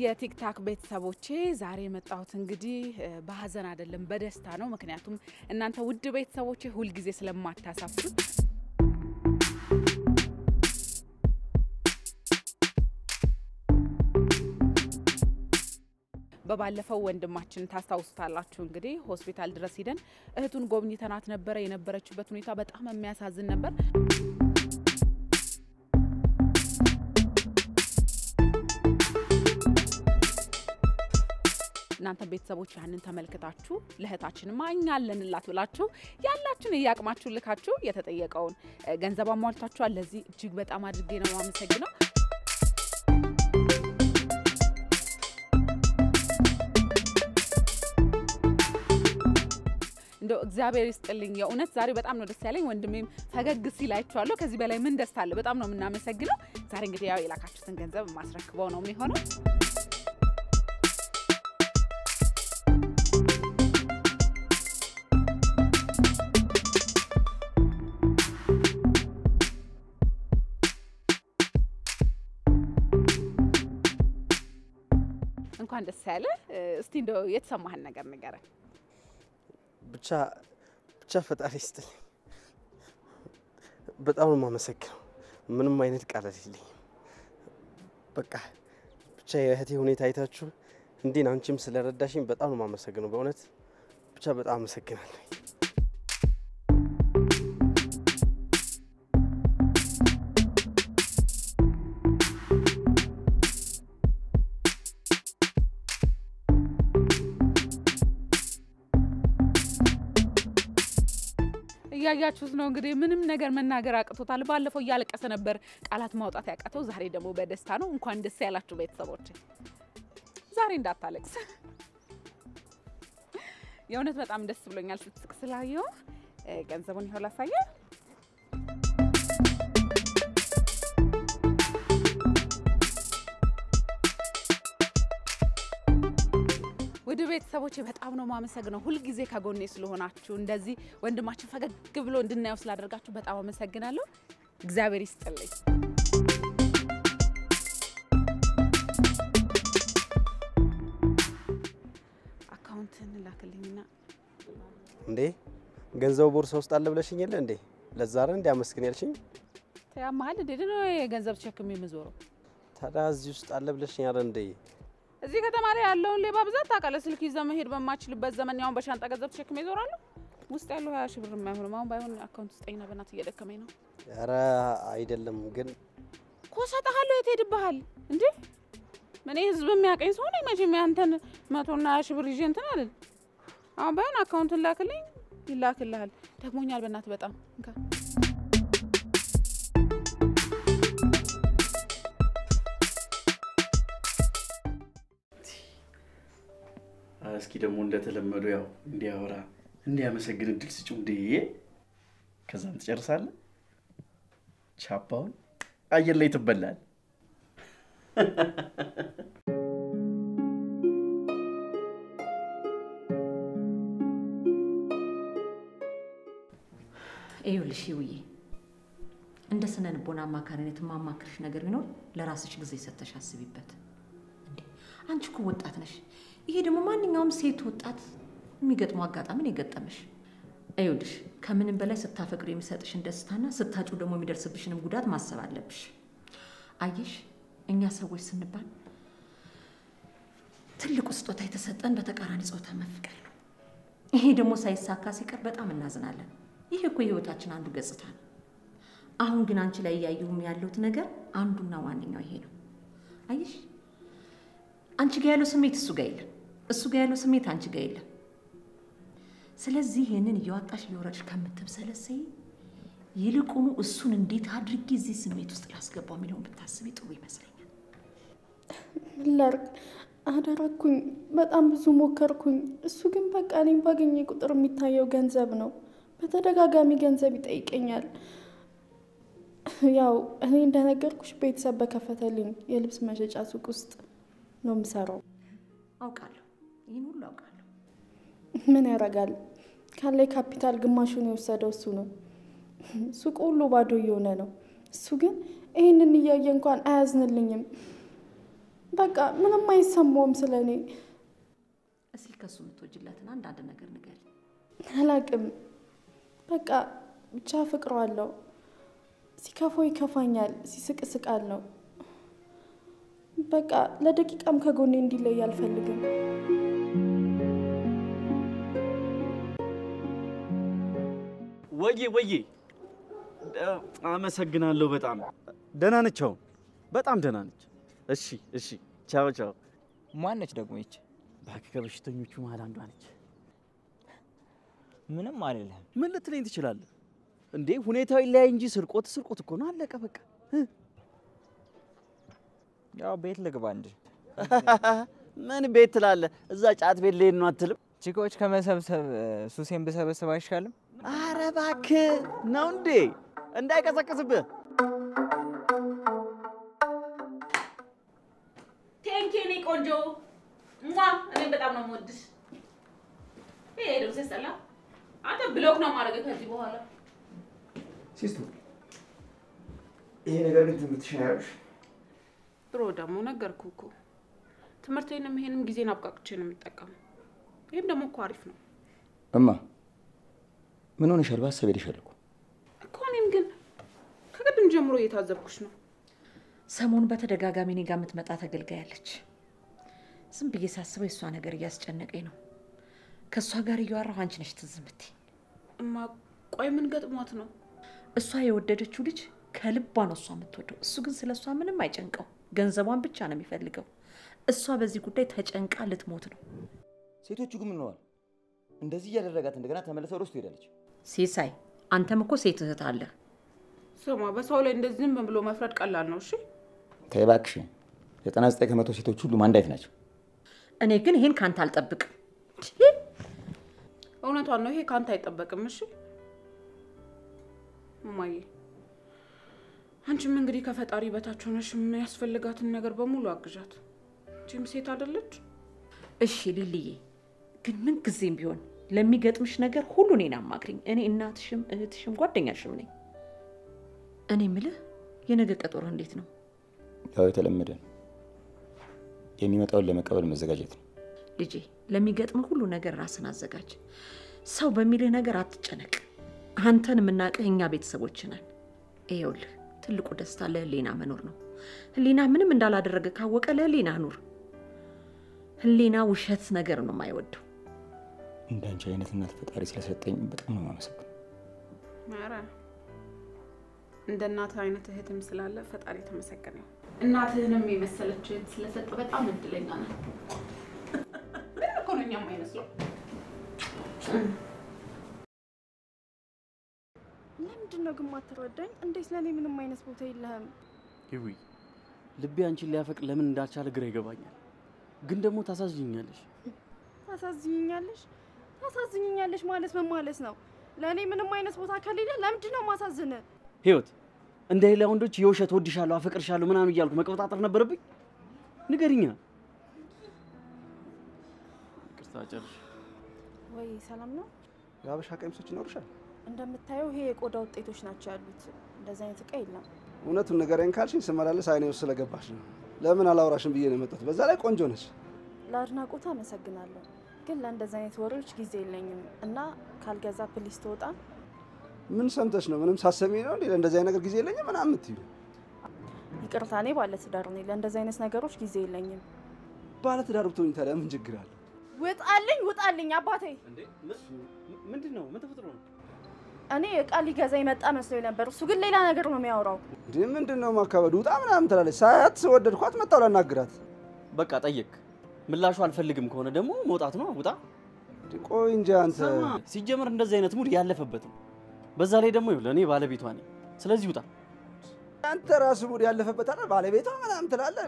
የቲክታክ ቤተሰቦቼ ዛሬ የመጣሁት እንግዲህ በሀዘን አይደለም በደስታ ነው። ምክንያቱም እናንተ ውድ ቤተሰቦቼ ሁልጊዜ ስለማታሳፍሩት በባለፈው ወንድማችን ታስታውሱታላችሁ እንግዲህ ሆስፒታል ድረስ ሂደን እህቱን ጎብኝተናት ነበረ። የነበረችበት ሁኔታ በጣም የሚያሳዝን ነበር። እናንተ ቤተሰቦች ያንን ተመልክታችሁ ለእህታችን እኛ አለንላት ብላችሁ ያላችሁን እያቅማችሁ ልካችሁ የተጠየቀውን ገንዘብ አሟልታችኋል። ለዚህ እጅግ በጣም አድርጌ ነው የማመሰግነው። እንደው እግዚአብሔር ይስጥልኝ። የእውነት ዛሬ በጣም ነው ደስ ያለኝ። ወንድሜም ፈገግ ሲል አይቼዋለሁ። ከዚህ በላይ ምን ደስታ አለ? በጣም ነው የምናመሰግነው። ዛሬ እንግዲህ ያው የላካችሁትን ገንዘብ የማስረክበው ነው የሚሆነው። እንኳን ደስ ያለ። እስቲ እንደው የተሰማህን ነገር ንገረን። ብቻ ብቻ ፈጣሪ ይስጥልኝ። በጣም ነው የማመሰግነው። ምንም አይነት ቃላት የለኝም። በቃ ብቻ የእህቴ ሁኔታ አይታችሁ እንዲን አንቺም ስለረዳሽኝ በጣም ነው የማመሰግነው። በእውነት ብቻ በጣም አመሰግናለሁ። እያያችሁት ነው እንግዲህ ምንም ነገር መናገር አቅቶታል። ባለፈው እያለቀሰ ነበር ቃላት ማውጣት ያቃተው፣ ዛሬ ደግሞ በደስታ ነው። እንኳን ደስ ያላችሁ ቤተሰቦች። ዛሬ እንዳታለቅስ። የእውነት በጣም ደስ ብሎኛል ስትስቅ ስላየው። ገንዘቡን ይኸው ላሳየ። ውድ ቤተሰቦች በጣም ነው ማመሰግነው። ሁልጊዜ ከጎኔ ስለሆናችሁ እንደዚህ ወንድማችን ፈገግ ብሎ እንድናየው ስላደርጋችሁ በጣም አመሰግናለሁ። እግዚአብሔር ይስጥልኝ። አካውንትን ላክልኝና እንዴ ገንዘቡ ቦርሳ ውስጥ አለ ብለሽኝ የለ እንዴ? ለዛ አይደል እንዴ አመስግን ያልሽኝ? ያመሀል እንዴ የገንዘብ ተሸክሜ የምዞረው? ታዲያ እዚህ ውስጥ አለ ብለሽኝ አይደል እንዴ? እዚህ ከተማ ላይ ያለውን ሌባ ብዛት ታውቃለህ። ስልክ ይዘህ መሄድ በማትችልበት ዘመን ያሁን በሻንጣ ገንዘብ ተሸክሜ ይዞራለሁ። ውስጥ ያለው ሀያ ሺህ ብር የማይሆንም። አሁን ባይሆን account ስጠኝና በእናትህ እየደከመኝ ነው። ኧረ አይደለም ግን እኮ እሰጥሃለሁ። የት ሄድብሃል እንዴ? እኔ ህዝብ የሚያቀኝ ሰው ነኝ መቼም ያንተን መቶና ሀያ ሺህ ብር ይዤ እንትን አልል። አሁን ባይሆን አካውንትን ላክልኝ፣ ይላክልሃል። ደክሞኛል በእናትህ በጣም እንካ እስኪ ደግሞ እንደተለመዱ ያው እንዲያወራ እንዲያመሰግን እድል ስጭው እንዴ። ከዛም ትጨርሳለህ። ቻፓውን አየር ላይ ትበላል። ይኸውልሽ ውዬ እንደ ስነ ልቦና አማካሪነት የማማክርሽ ነገር ቢኖር ለራስሽ ጊዜ ሰተሽ አስቢበት። አንቺ እኮ ወጣት ነሽ። ይሄ ደግሞ ማንኛውም ሴት ወጣት የሚገጥመው አጋጣሚ ነው የገጠመሽ። ይኸውልሽ ከምንም በላይ ስታፈቅሩ የሚሰጥሽን ደስታና ስታጩ ደግሞ የሚደርስብሽንም ጉዳት ማሰብ አለብሽ። አየሽ እኛ ሰዎች ስንባል ትልቁ ስጦታ የተሰጠን በተቃራኒ ጾታ መፍቀር ነው። ይሄ ደግሞ ሳይሳካ ሲቀር በጣም እናዝናለን። ይህ እኮ የህይወታችን አንዱ ገጽታ ነው። አሁን ግን አንቺ ላይ እያየሁም ያለሁት ነገር አንዱና ዋነኛው ይሄ ነው። አየሽ አንቺ ጋ ያለው ስሜት እሱ ጋር የለም፣ እሱ ጋር ያለው ስሜት አንቺ ጋር የለም። ስለዚህ ይህንን እያወጣሽ እየወረድሽ ከምትብሰለሰይ ይልቁኑ እሱን እንዴት አድርጌ እዚህ ስሜት ውስጥ ላስገባው የሚለውን ብታስቢ ጥሩ ይመስለኛል። ምን ላድርግ? አደረግኩኝ፣ በጣም ብዙ ሞከርኩኝ። እሱ ግን በቃ እኔም ባገኘ ቁጥር የሚታየው ገንዘብ ነው። በተደጋጋሚ ገንዘብ ይጠይቀኛል። ያው እኔ እንደነገርኩሽ ቤተሰብ በከፈተልኝ የልብስ መሸጫ ሱቅ ውስጥ ነው የምሰራው። አውቃለሁ፣ ይህን ሁሉ አውቃለሁ። ምን ያደርጋል ካላይ ካፒታል ግማሹን የወሰደው እሱ ነው። ሱቁ ሁሉ ባዶ እየሆነ ነው። እሱ ግን ይህንን እያየ እንኳን አያዝንልኝም። በቃ ምንም አይሰማውም ስለ እኔ። እስኪ ከሱ የምትወጅለትን አንዳንድ ነገር ንገሪ። አላቅም በቃ ብቻ አፈቅረዋለሁ። ሲከፋው ይከፋኛል፣ ሲስቅ እስቃለሁ። በቃ ለደቂቃም ከጎኔ እንዲለይ አልፈልግም። ወዬ ወዬ፣ አመሰግናለሁ በጣም ደህና ነች። አሁን በጣም ደህና ነች። እሺ እሺ፣ ቻው ቻው። ማነች ደግሞ ይች? እባክህ ከበሽተኞቹ መሀል አንዷ ነች። ምንም አልልህም። ምን ልትለኝ ትችላለህ እንዴ? ሁኔታው ይለያይ እንጂ ስርቆት ስርቆት እኮ ነው። አለቀ በቃ። ያው ቤት ልግባ እንጂ ምን ቤት ትላለህ? እዛ ጫት ቤት ልሄድ ነው አትልም? ቺኮች ከመሰብሰብ ሱሴን ብሰበስብ አይሻልም? አረ እባክህ ነው እንዴ? እንዳይቀሰቅስብህ። Thank you እኔ ቆንጆ ሟ እኔም በጣም ነው የምወድሽ። ይሄ ደግሞ ሲያስጠላ። አንተ block ነው ማድረግ ከዚህ በኋላ ሲስቱ ይሄ ነገር ግን ትምህርትሽን ድሮ ደግሞ ነገርኩ እኮ ትምህርቴንም ይሄንም ጊዜን አብቃቅቼ ነው የምጠቀመው። ይህም ደግሞ እኮ አሪፍ ነው እማ ምን ሆነሻል? በሀሳብ ሄደሻል እኮ። እኮ እኔም ግን ከቅድም ጀምሮ እየታዘብኩሽ ነው። ሰሞኑን በተደጋጋሚ እኔ ጋር የምትመጣ ተገልጋይ አለች። ዝም ብዬ ሳስበው የእሷ ነገር እያስጨነቀኝ ነው። ከእሷ ጋር እያወራሁ አንቺ ነሽ ትዝ የምትይኝ። እማ ቆይ ምን ገጥሟት ነው? እሷ የወደደችው ልጅ ከልቧ ነው እሷ የምትወደው። እሱ ግን ስለ እሷ ምንም አይጨንቀው፣ ገንዘቧን ብቻ ነው የሚፈልገው። እሷ በዚህ ጉዳይ ተጨንቃ ልትሞት ነው። ሴቶቹ ግን ምን ሆነዋል? እንደዚህ እያደረጋት እንደገና ተመለሰ ወደ ውስጥ ትሄዳለች። ሲሳይ፣ አንተም እኮ ሴት እህት አለህ። ስማ በሰው ላይ እንደዚህ ዝም ብሎ መፍረድ ቀላል ነው። እሺ ተይ እባክሽ። ዘጠና ዘጠኝ ከመቶ ሴቶች ሁሉም አንድ አይነት ናቸው። እኔ ግን ይሄን ካንተ አልጠብቅም። እውነቷን ነው። ይሄ ከአንተ አይጠበቅም። እሺ እማዬ፣ አንቺም እንግዲህ ከፈጣሪ በታች ሆነሽ የሚያስፈልጋትን ነገር በሙሉ አግዣት። ቺም ሴት አይደለች? እሺ ሊልዬ፣ ግን ምን ጊዜም ቢሆን ለሚገጥምሽ ነገር ሁሉ እኔን አማክሪኝ። እኔ እናትሽም እህትሽም ጓደኛሽም ነኝ። እኔ ምልህ የነገ ቀጠሮ እንዴት ነው? ያው የተለመደ ነው። የሚመጣውን ለመቀበል መዘጋጀት ነው። ልጄ ለሚገጥም ሁሉ ነገር ራስን አዘጋጅ። ሰው በሚልህ ነገር አትጨነቅ። አንተን የምናውቅህ እኛ ቤተሰቦች ነን። ይኸውልህ ትልቁ ደስታ ለህሊና መኖር ነው። ህሊና ምንም እንዳላደረገ ካወቀ ለህሊና ኑር። ህሊና ውሸት ነገር ነው የማይወደው። እንዳንቺ አይነት እናት ፈጣሪ ስለሰጠኝ በጣም ነው የማመሰግነው። ኧረ እንደ እናትህ አይነት እህትም ስላለ ፈጣሪ የተመሰገነ ይሁን። እናትህንም የመሰለች እህት ስለሰጠ በጣም እድለኛ ነህ። ምን እኮ ነው እኛም አይመስለው። ለምንድን ነው ግን ማትረዳኝ? እንዴት ለእኔ ምንም አይነት ቦታ የለህም? ይዊ ልቤ አንቺን ሊያፈቅር ለምን እንዳልቻለ ግራ ይገባኛል። ግን ደግሞ ታሳዝኛለሽ። ታሳዝኝኛለሽ? ታሳዝኝኛለሽ ማለት ምን ማለት ነው? ለእኔ ምንም አይነት ቦታ ከሌለ ለምንድን ነው ማሳዝን? ህይወት እንደ ሌላ ወንዶች የውሸት ወድሻለሁ፣ አፈቅርሻለሁ ምናምን እያልኩ መቀበጣጠር ነበረብኝ? ንገሪኛ። ይቅርታ ጨርሽ። ወይ ሰላም ነው? የሀበሻ ቀሚሶች ይኖርሻል? እንደምታየው ይሄ የቆዳ ውጤቶች ናቸው ያሉት። እንደዚህ አይነት እቃ የለም። እውነቱን ንገረኝ ካልሽኝ ስመላለስ አይኔ ውስጥ ስለገባሽ ነው። ለምን አላወራሽም ብዬ ነው የመጣሁት። በዛ ላይ ቆንጆ ነች። ለአድናቆት አመሰግናለሁ፣ ግን ለእንደዚህ አይነት ወሬዎች ጊዜ የለኝም እና ካልገዛ please ትወጣ። ምን ሰምተሽ ነው? ምንም ሳሰሚ ነው እንዴ? ለእንደዚህ አይነት ነገር ጊዜ የለኝም ምናምን የምትይው? ይቅርታ፣ እኔ ባለትዳር ነኝ። ለእንደዚህ አይነት ነገሮች ጊዜ የለኝም። ባለትዳር ብትሆኚ ታዲያ ምን ችግር አለ? ውጣልኝ፣ ውጣልኝ አባቴ። ምንድን ነው? ምን ተፈጥሮ ነው? እኔ እቃ ሊገዛ የመጣ መስሎኝ ነበር። እሱ ግን ሌላ ነገር ነው የሚያወራው። እንዴ ምንድን ነው ማካበዱ? ውጣ ምናምን ትላለች። ሳያት ወደድኳት መጣሁ ላናግራት። በቃ ጠየቅ። ምላሹ አልፈልግም ከሆነ ደግሞ መውጣት ነው። ውጣ። እንዴ ቆይ እንጂ አንተ ስማ፣ ሲጀምር እንደዚህ አይነት ሙድ ያለፈበት ነው። በዛ ላይ ደግሞ ይኸውልህ እኔ ባለቤቷ ነኝ። ስለዚህ ውጣ። አንተ ራሱ ሙድ ያለፈበት አለ ባለቤቷ ምናምን ትላለህ።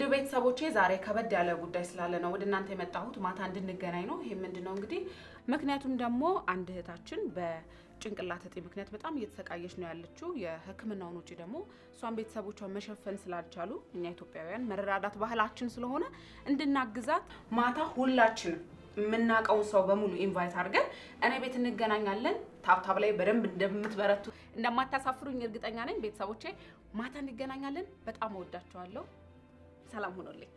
ውድ ቤተሰቦቼ ዛሬ ከበድ ያለ ጉዳይ ስላለ ነው ወደ እናንተ የመጣሁት። ማታ እንድንገናኝ ነው። ይሄ ምንድን ነው እንግዲህ ምክንያቱም ደግሞ አንድ እህታችን በጭንቅላት እጢ ምክንያት በጣም እየተሰቃየች ነው ያለችው። የሕክምናውን ውጪ ደግሞ እሷን ቤተሰቦቿን መሸፈን ስላልቻሉ እኛ ኢትዮጵያውያን መረዳዳት ባህላችን ስለሆነ እንድናግዛት ማታ ሁላችንም የምናውቀውን ሰው በሙሉ invite አድርገን እኔ ቤት እንገናኛለን። tap tap ላይ በደንብ እንደምትበረቱ እንደማታሳፍሩኝ እርግጠኛ ነኝ። ቤተሰቦቼ ማታ እንገናኛለን። በጣም እወዳችኋለሁ። ሰላም ሆኖልኝ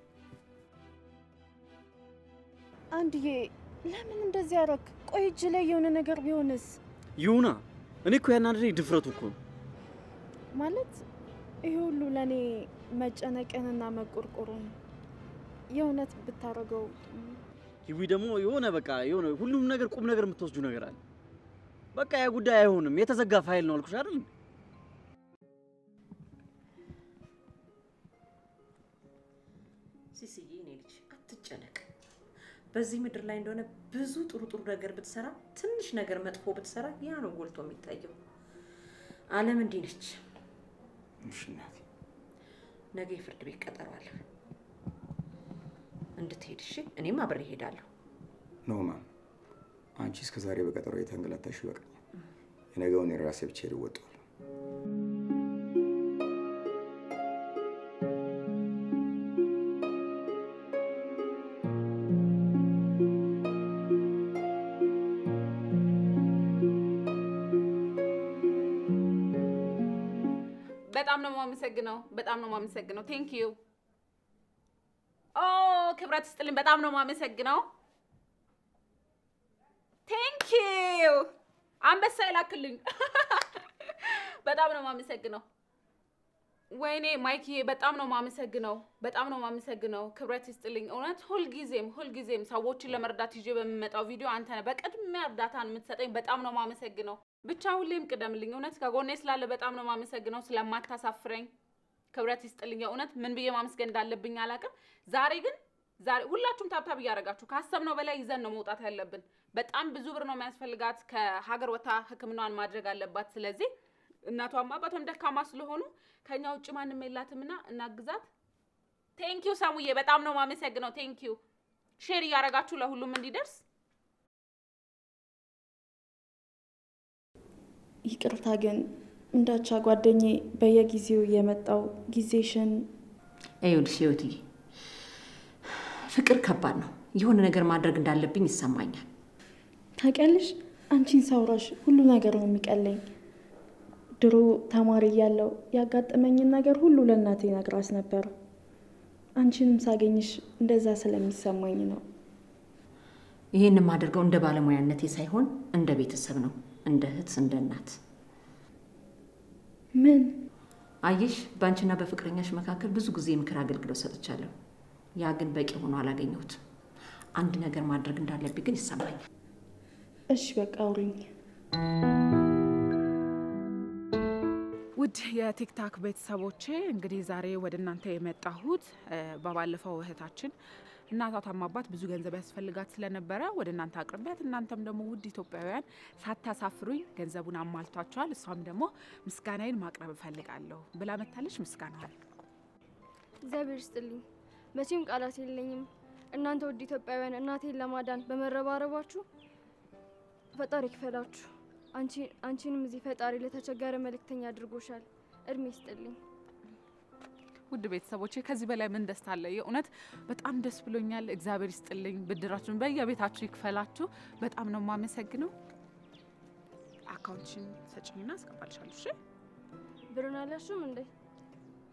አንድዬ ለምን እንደዚህ ያረክ? ቆይ እጅ ላይ የሆነ ነገር ቢሆንስ? ይሁና። እኔ እኮ ያናደደኝ ድፍረቱ እኮ ነው። ማለት ይሄ ሁሉ ለእኔ መጨነቅንና መቆርቆሩን የእውነት ብታደርገው ሂዊ ደግሞ የሆነ በቃ የሆነ ሁሉም ነገር ቁም ነገር የምትወስጁ ነገር አለ። በቃ ያ ጉዳይ አይሆንም፣ የተዘጋ ፋይል ነው አልኩሽ አይደል? በዚህ ምድር ላይ እንደሆነ ብዙ ጥሩ ጥሩ ነገር ብትሰራ፣ ትንሽ ነገር መጥፎ ብትሰራ ያ ነው ጎልቶ የሚታየው። ዓለም እንዲህ ነች። ነገ የፍርድ ቤት አለ እንድትሄድ እሺ? እኔም አብሬ እሄዳለሁ። ኖማን አንቺ እስከ ዛሬ በቀጠሮ የተንገላታሽ ይበቃኛል። የነገውን የራሴ ብቻ ይወጣዋል። የማመሰግነው። በጣም ነው የማመሰግነው። Thank you oh ክብረት ስጥልኝ። በጣም ነው የማመሰግነው። Thank you አንበሳ ይላክልኝ። በጣም ነው የማመሰግነው። ወይኔ ማይክዬ በጣም ነው የማመሰግነው። በጣም ነው የማመሰግነው። ክብረት ይስጥልኝ። እውነት ሁልጊዜም ሁልጊዜም ሰዎችን ለመርዳት ይዤ በምመጣው ቪዲዮ አንተ ነህ በቅድሚያ እርዳታን የምትሰጠኝ። በጣም ነው የማመሰግነው። ብቻ ሁሌም ቅደምልኝ። እውነት ከጎኔ ስላለ በጣም ነው የማመሰግነው። ስለማታሳፍረኝ ክብረት ይስጥልኝ። እውነት ምን ብዬ ማመስገን እንዳለብኝ አላውቅም። ዛሬ ግን ዛሬ ሁላችሁም tap tap እያደረጋችሁ ካሰብነው በላይ ይዘን ነው መውጣት ያለብን። በጣም ብዙ ብር ነው የሚያስፈልጋት። ከሀገር ወታ ሕክምናዋን ማድረግ አለባት። ስለዚህ እናቷም አባቷም ደካማ ስለሆኑ ከኛ ውጭ ማንም የላትምና እናግዛት። Thank you ሰሙዬ፣ በጣም ነው የማመሰግነው። Thank you share እያደረጋችሁ ለሁሉም እንዲደርስ ይቅርታ ግን እንዳቻ ጓደኜ በየጊዜው የመጣው ጊዜሽን ይኸውልሽ ህይወትዬ፣ ፍቅር ከባድ ነው። የሆነ ነገር ማድረግ እንዳለብኝ ይሰማኛል። ታውቂያለሽ፣ አንቺን ሳውራሽ ሁሉ ነገር ነው የሚቀለኝ። ድሮ ተማሪ እያለሁ ያጋጠመኝን ነገር ሁሉ ለእናቴ ነግራት ነበር። አንቺንም ሳገኝሽ እንደዛ ስለሚሰማኝ ነው። ይህን የማደርገው እንደ ባለሙያነቴ ሳይሆን እንደ ቤተሰብ ነው፣ እንደ እህት፣ እንደ እናት። ምን አየሽ፣ በአንቺና በፍቅረኛሽ መካከል ብዙ ጊዜ የምክር አገልግሎት ሰጥቻለሁ። ያ ግን በቂ ሆኖ አላገኘሁትም። አንድ ነገር ማድረግ እንዳለብኝ ግን ይሰማኛል። እሺ በቃ አውሪኝ። ውድ የቲክታክ ቤተሰቦቼ እንግዲህ ዛሬ ወደ እናንተ የመጣሁት በባለፈው እህታችን እናቷ ታማባት ብዙ ገንዘብ ያስፈልጋት ስለነበረ ወደ እናንተ አቅርቢያት እናንተም ደግሞ ውድ ኢትዮጵያውያን ሳታሳፍሩኝ ገንዘቡን አሟልቷቸዋል። እሷም ደግሞ ምስጋናዬን ማቅረብ እፈልጋለሁ ብላ መታለች። ምስጋናዋል እግዚአብሔር ይስጥልኝ። መቼም ቃላት የለኝም። እናንተ ውድ ኢትዮጵያውያን እናቴን ለማዳን በመረባረባችሁ ፈጣሪ ይክፈላችሁ። አንቺ- አንቺንም እዚህ ፈጣሪ ለተቸገረ መልእክተኛ አድርጎሻል። እድሜ ይስጥልኝ። ውድ ቤተሰቦቼ ከዚህ በላይ ምን ደስታ አለ? የእውነት በጣም ደስ ብሎኛል። እግዚአብሔር ይስጥልኝ፣ ብድራችሁን በየቤታችሁ ይክፈላችሁ። በጣም ነው የማመሰግነው። account ሽን ሰጭኝና አስገባልሻለሁ። እሺ? ብሩን አላሹም እንዴ?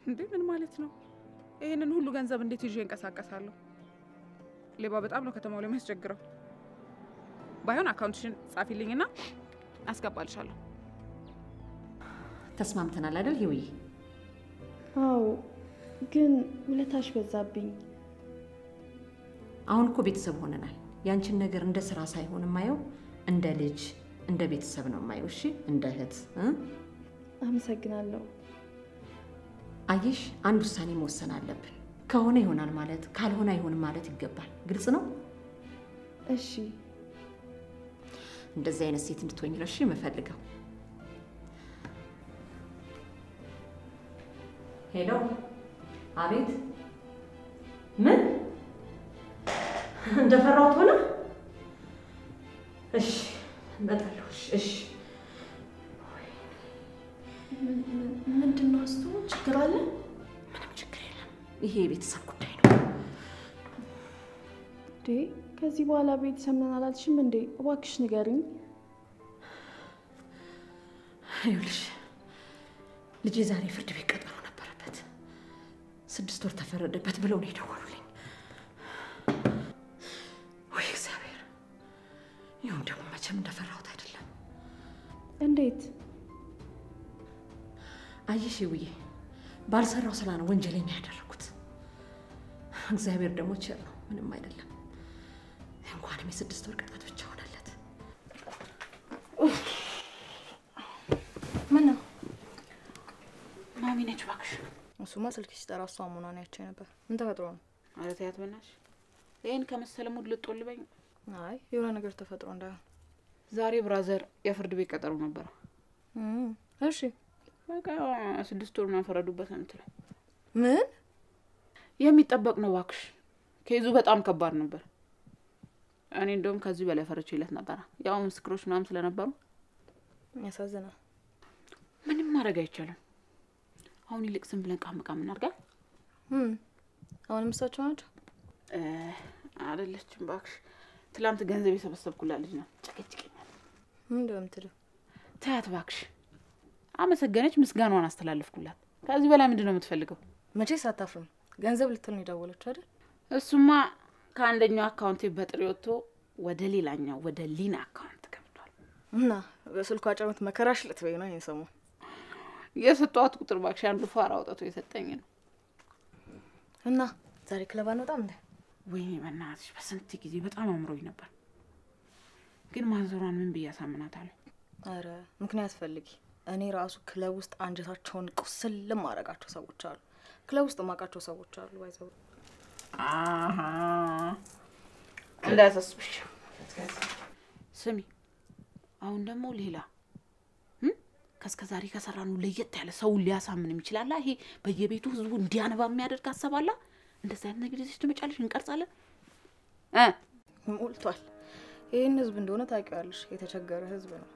እንዴ ምን ማለት ነው? ይህንን ሁሉ ገንዘብ እንዴት ይዤ እንቀሳቀሳለሁ? ሌባ በጣም ነው ከተማው ላይ የሚያስቸግረው። ባይሆን account ሽን ጻፊልኝና አስገባልሻለሁ። ተስማምተናል አይደል ህይወዬ? አዎ፣ ግን ውለታሽ በዛብኝ። አሁን እኮ ቤተሰብ ሆነናል። ያንቺን ነገር እንደ ስራ ሳይሆን የማየው እንደ ልጅ እንደ ቤተሰብ ነው የማየው። እሺ እንደ እህት እ? አመሰግናለሁ። አየሽ አንድ ውሳኔ መወሰን አለብን። ከሆነ ይሆናል ማለት ካልሆነ አይሆንም ማለት ይገባል። ግልጽ ነው። እሺ እንደዚህ አይነት ሴት እንድትሆኝ ነው እሺ የምፈልገው። ሄሎ፣ አቤት። ምን እንደፈራሁት ሆነ? እሺ እመጣለሁ። እሺ፣ እሺ። ምንድን ነው አስቱ? ችግር አለ? ምንም ችግር የለም። ይሄ የቤተሰብ ጉዳይ ነው። እንዴ ከዚህ በኋላ ቤተሰብ ነን አላልሽም እንዴ? እባክሽ ንገሪኝ። ይኸውልሽ ልጄ ዛሬ ፍርድ ቤት ቀጠሮ ስድስት ወር ተፈረደበት ብለው ነው የደወሉልኝ። ወይ እግዚአብሔር! ይሁን ደግሞ መቼም እንደፈራሁት አይደለም። እንዴት? አየሽ ውዬ ባልሰራው ስራ ነው ወንጀለኛ ያደረኩት። እግዚአብሔር ደግሞ ቸር ነው፣ ምንም አይደለም። እንኳንም የስድስት ወር ቅጣት ብቻ ሆነለት። ምን ነው? ማሚ ነች እባክሽ። እሱማ ስልክ ሲጠራ እሷ መሆኗን አይቼ ነበር። ምን ተፈጥሮ ነው? ኧረ ተያት በእናትሽ። ይህን ከመሰለ ሙድ ልጦልበኝ። አይ የሆነ ነገር ተፈጥሮ እንዳይሆን። ዛሬ ብራዘር የፍርድ ቤት ቀጠሮ ነበረ። እሺ በቃ ስድስት ወር ያፈረዱበት ነው የምትለው። ምን የሚጠበቅ ነው እባክሽ። ኬዙ በጣም ከባድ ነበር። እኔ እንደውም ከዚህ በላይ ፈርቼለት ነበረ። ያው ምስክሮች ምናምን ስለነበሩ ያሳዝናል። ምንም ማድረግ አይቻልም። አሁን ይልቅ ዝም ብለን ቃም ቃም እናድርጋ። እም፣ አሁንም እሳቸው ናቸው። አይደለችም እባክሽ። ትላንት ገንዘብ የሰበሰብኩላት ልጅ ነው። ጨቀጭቀኛል። ምን እንደምትለው ተያት እባክሽ። አመሰገነች፣ ምስጋናዋን አስተላለፍኩላት። ከዚህ በላይ ምንድን ነው የምትፈልገው? መቼስ አታፍርም። ገንዘብ ልትል ነው የደወለችው አይደል? እሱማ ከአንደኛው account ኤ በጥሬ ወጥቶ ወደ ሌላኛው ወደ ሊና account ገብቷል። እና በስልኳ ጨምት መከራሽ ልትበይ ነው ይህን ሰሞን። የሰጠዋት ቁጥር እባክሽ አንዱ ፋራ አውጥቶ የሰጠኝ ነው። እና ዛሬ ክለብ አንወጣም እንዴ? ወይኔ በእናትሽ በስንት ጊዜ በጣም አምሮኝ ነበር፣ ግን ማንዘሯን ምን ብዬ አሳምናታለሁ? አረ ምክንያት ፈልጊ። እኔ ራሱ ክለብ ውስጥ አንጀታቸውን ቁስል ማረጋቸው ሰዎች አሉ። ክለብ ውስጥ ማውቃቸው ሰዎች አሉ። ባይዘው አሀ እንዳያሳስብሽ። ስሚ አሁን ደግሞ ሌላ? ከእስከ ዛሬ ከሰራኑ ለየት ያለ ሰውን ሊያሳምንም ይችላላ። ይሄ በየቤቱ ህዝቡ እንዲያነባ የሚያደርግ አሰባላ። እንደዚህ አይነት ነገር ይዘሽ ትመጫለሽ፣ እንቀርጻለን ሞልቷል። ይህን ህዝብ እንደሆነ ታውቂዋለሽ። የተቸገረ ህዝብ ነው።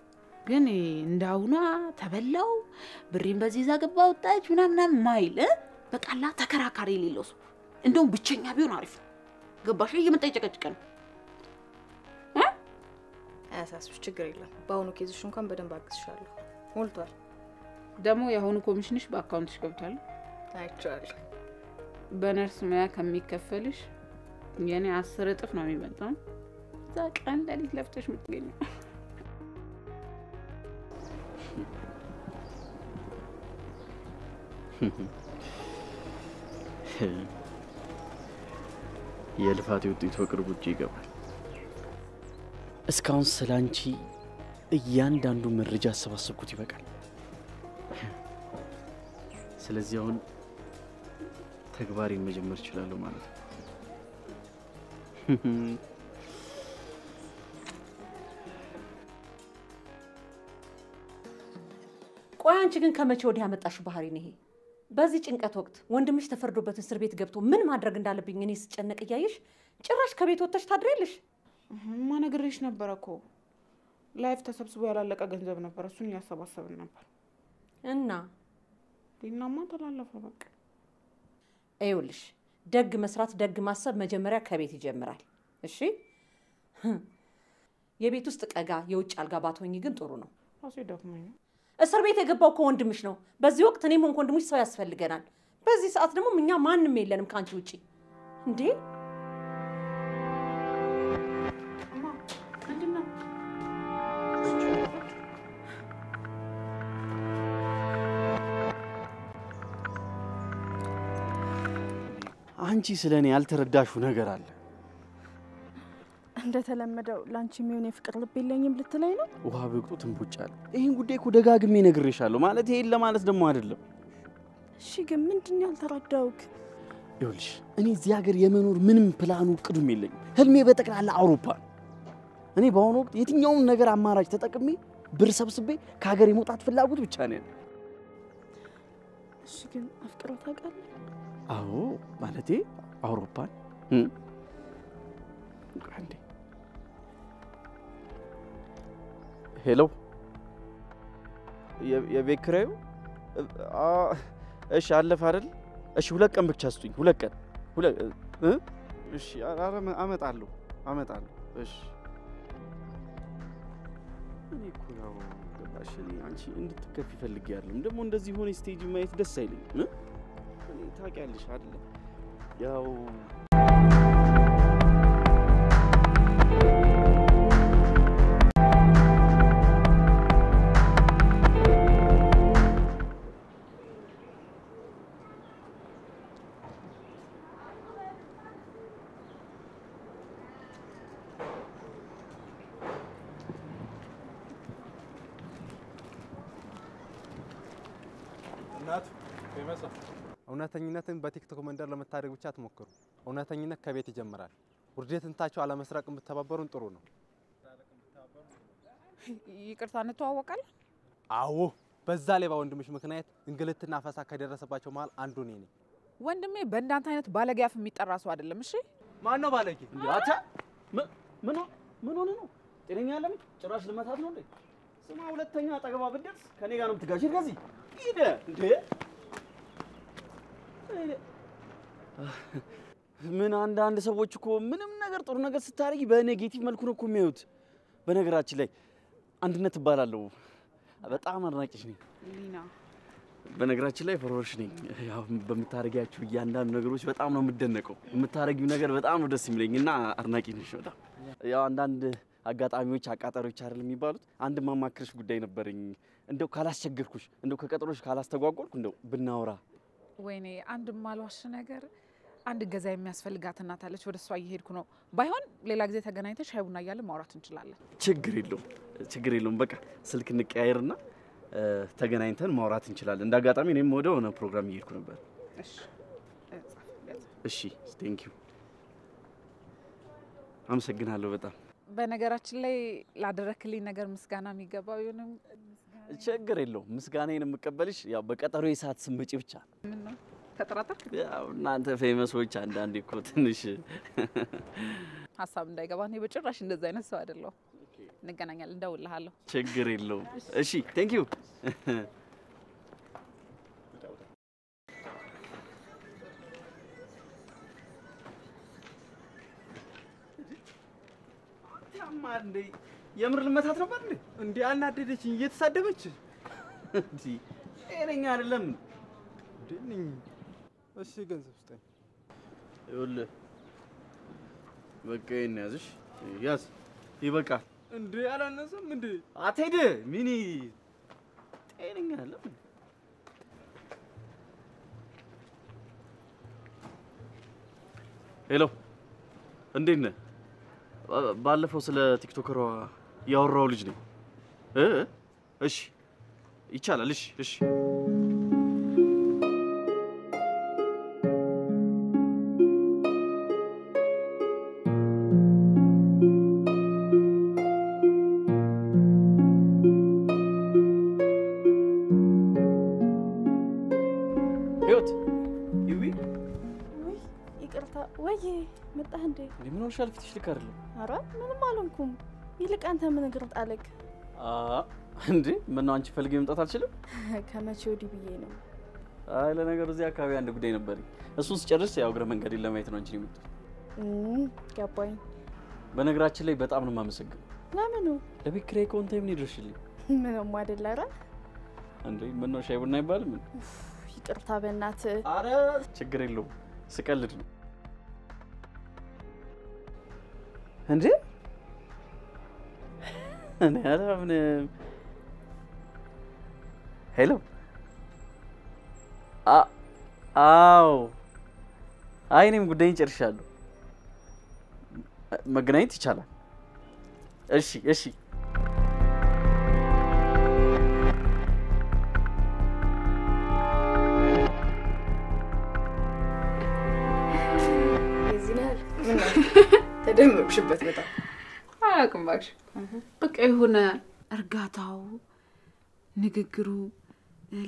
ግን እንደ አሁኗ ተበላው ብሬን በዚህ ይዛ ገባ ወጣች ምናምናም ማይል? በቃላ ተከራካሪ የሌለው ሰው እንደውም ብቸኛ ቢሆን አሪፍ ነው። ገባሽ? እየመጣ ይጨቀጭቀን አያሳስብሽ፣ ችግር የለም። በአሁኑ ኬዝሽ እንኳን በደንብ አግዝሻለሁ። ሞልቷል። ደግሞ የአሁኑ ኮሚሽንሽ በአካውንትሽ ገብቷል። አይቼዋለሁ። በነርስ ሙያ ከሚከፈልሽ የኔ አስር እጥፍ ነው የሚበልጠው። እዛ ቀን ለሊት ለፍተሽ የምትገኘው የልፋቴ ውጤት በቅርቡ እጄ ይገባል። እስካሁን ስለ አንቺ እያንዳንዱ መረጃ አሰባሰብኩት ይበቃል። ስለዚህ አሁን ተግባሬን መጀመር እችላለሁ ማለት ነው። ቆይ አንቺ ግን ከመቼ ወዲህ ያመጣሽው ባህሪ ነው ይሄ? በዚህ ጭንቀት ወቅት ወንድምሽ ተፈርዶበት እስር ቤት ገብቶ ምን ማድረግ እንዳለብኝ እኔ ስጨነቅ እያየሽ ጭራሽ ከቤት ወጥተሽ ታድሪያለሽ። እማ ነግሬሽ ነበረ እኮ ላይቭ ተሰብስቦ ያላለቀ ገንዘብ ነበር። እሱን እያሰባሰብን ነበር። እና ሊናማ ተላለፈ በቃ። ይኸውልሽ ደግ መስራት፣ ደግ ማሰብ መጀመሪያ ከቤት ይጀምራል። እሺ የቤት ውስጥ ቀጋ፣ የውጭ አልጋ ባትሆኝ ግን ጥሩ ነው። ራሴ ደክሞኝ ነው። እስር ቤት የገባው እኮ ወንድምሽ ነው። በዚህ ወቅት እኔም ሆንኩ ወንድምሽ ሰው ያስፈልገናል። በዚህ ሰዓት ደግሞ እኛ ማንም የለንም ከአንቺ ውጪ። እንዴ አንቺ ስለ እኔ ያልተረዳሽው ነገር አለ። እንደተለመደው ለአንቺ የሚሆን የፍቅር ልብ የለኝም ልትለኝ ነው? ውሃ በቅጡ አለ። ይህን ጉዳይ እኮ ደጋግሜ ነግሬሻለሁ። ማለት ይሄን ለማለት ደግሞ አይደለም። እሺ ግን ምንድን ነው ያልተረዳኸው? ይኸውልሽ እኔ እዚህ ሀገር የመኖር ምንም ፕላኑ እቅዱም የለኝም። ህልሜ በጠቅላላ አውሮፓ ነው። እኔ በአሁኑ ወቅት የትኛውም ነገር አማራጭ ተጠቅሜ ብር ሰብስቤ ከሀገር የመውጣት ፍላጎት ብቻ ነው ያለኝ። እሺ ግን አፍቅረው ታውቃለህ? አዎ ማለቴ አውሮፓን ሄሎ፣ የቤት ኪራዩ እሺ አለፈ አይደል? እሺ ሁለት ቀን ብቻ ስጡኝ። ሁለት ቀን? እሺ ኧረ አመጣለሁ አመጣለሁ። እሺ እኔ እኮ ያው ገባሽ፣ እኔ አንቺ እንድትከፊ ፈልጌያለሁ። ደግሞ እንደዚህ ሆነ ስቴጅ ማየት ደስ አይለኝም። ታውቂያለሽ አይደለ ያው እውነተኝነትን በቲክቶክ መንደር ለመታደግ ብቻ አትሞክሩ። እውነተኝነት ከቤት ይጀምራል። ውርደትን ታችሁ አለመስራቅ የምትተባበሩን ጥሩ ነው። ይቅርታ እንተዋወቃለን። አዎ፣ በዛ ላይ በወንድምሽ ምክንያት እንግልትና ፈሳ ከደረሰባቸው መሀል አንዱ እኔ ነኝ። ወንድሜ በእንዳንተ አይነት ባለጌ አፍ የሚጠራ ሰው አይደለም። እሺ ማን ነው ባለጌ? አታ ምን ምን ሆነ ነው? ጤነኛ ያለም ጭራሽ ልመታት ነው እንዴ? ስማ፣ ሁለተኛ አጠገባ ብትደርስ ከኔ ጋር ነው የምትጋሽ። ከዚህ ሂደ እንዴ ምን አንዳንድ ሰዎች እኮ ምንም ነገር ጥሩ ነገር ስታደርጊ በኔጌቲቭ መልኩ ነው እኮ የሚያዩት። በነገራችን ላይ አንድነት እባላለሁ። በጣም አድናቂሽ ነኝ። ሊና በነገራችን ላይ ፈሮሽ ነኝ። ያው በምታደርጊያቸው እያንዳንዱ ነገሮች በጣም ነው የምደነቀው። የምታደርጊው ነገር በጣም ነው ደስ የሚለኝ እና አድናቂ ነሽ በጣም። ያው አንዳንድ አጋጣሚዎች አቃጣሪዎች አይደል የሚባሉት። አንድ ማማክርሽ ጉዳይ ነበረኝ። እንደው ካላስቸገርኩሽ፣ እንደው ከቀጠሮሽ ካላስተጓጎልኩ እንደው ብናወራ ወይኔ አንድ ማልዋሽ ነገር አንድ እገዛ የሚያስፈልጋት እናት አለች። ወደ እሷ እየሄድኩ ነው። ባይሆን ሌላ ጊዜ ተገናኝተን ሻይ ቡና እያለን ማውራት እንችላለን። ችግር የለውም ችግር የለውም። በቃ ስልክ እንቀያየርና ተገናኝተን ማውራት እንችላለን። እንደ አጋጣሚ እኔም ወደ ሆነ ፕሮግራም እየሄድኩ ነበር። እሺ እ፣ ጻፍ፣ ጻፍ። እሺ thank you አመሰግናለሁ በጣም በነገራችን ላይ ላደረክልኝ ነገር ምስጋና የሚገባው ይሁንም ችግር የለውም። ምስጋናዬን የምቀበልሽ ያው በቀጠሮ የሰዓት ስምጪ ብቻ ነው። ተጠራጠርክ? ያው እናንተ famous ኦች አንዳንዴ እኮ ትንሽ ሀሳብ እንዳይገባ እኔ በጭራሽ እንደዛ አይነት ሰው አይደለሁም። እንገናኛለን፣ እደውልልሃለሁ። ችግር የለውም። እሺ thank you እንዴ የምር ልመታት ነበር እንዴ? እንዲህ አናደደችኝ እየተሳደበች እንዲ ጤነኛ አይደለም። እንዴ እሺ ገንዘብ ስጠኝ። ይኸውልህ በቃ ይሄን ያዝሽ፣ ያዝ ይበቃል። እንዴ አላነሰም እንዴ? አትሄድ ሚኒ ጤነኛ አይደለም። ሄሎ እንዴት ነህ? ባለፈው ስለ ቲክቶከሯ ያወራው ልጅ ነኝ? እሺ ይቻላል። እሺ እሺ ይቅርታ። ወይ መጣህ እንዴ? ምን ሆነሻል? ፊትሽ ልክ አይደለም። ኧረ ምንም አልሆንኩም። ይልቅ አንተ ምን እግር ጣለህ? እንዴ ምን ነው አንቺ ፈልጌ መምጣት አልችልም? ከመቼ ወዲህ ብዬ ነው። አይ ለነገሩ እዚህ አካባቢ አንድ ጉዳይ ነበረኝ። እሱን ስጨርስ ያው እግረ መንገዴን ላይሽ ነው የመጣሁት። እም፣ ገባኝ። በነገራችን ላይ በጣም ነው የማመሰግነው። ለምኑ? ለቤት ኪራይ ከሆነ time ነው የደረስሽልኝ። ምንም አይደል። ኧረ እንዴ ምን ነው ሻይ ቡና አይባልም? ይቅርታ በእናትህ። አረ ችግር የለውም ስቀልድ ነው። እንዴ እኔ አላምንም። ሄሎ አ አዎ አይ እኔም ጉዳይን ጨርሻለሁ። መገናኘት ይቻላል። እሺ እሺ ተደመምሽበት በጣም አላውቅም እባክሽ። በቃ የሆነ እርጋታው፣ ንግግሩ፣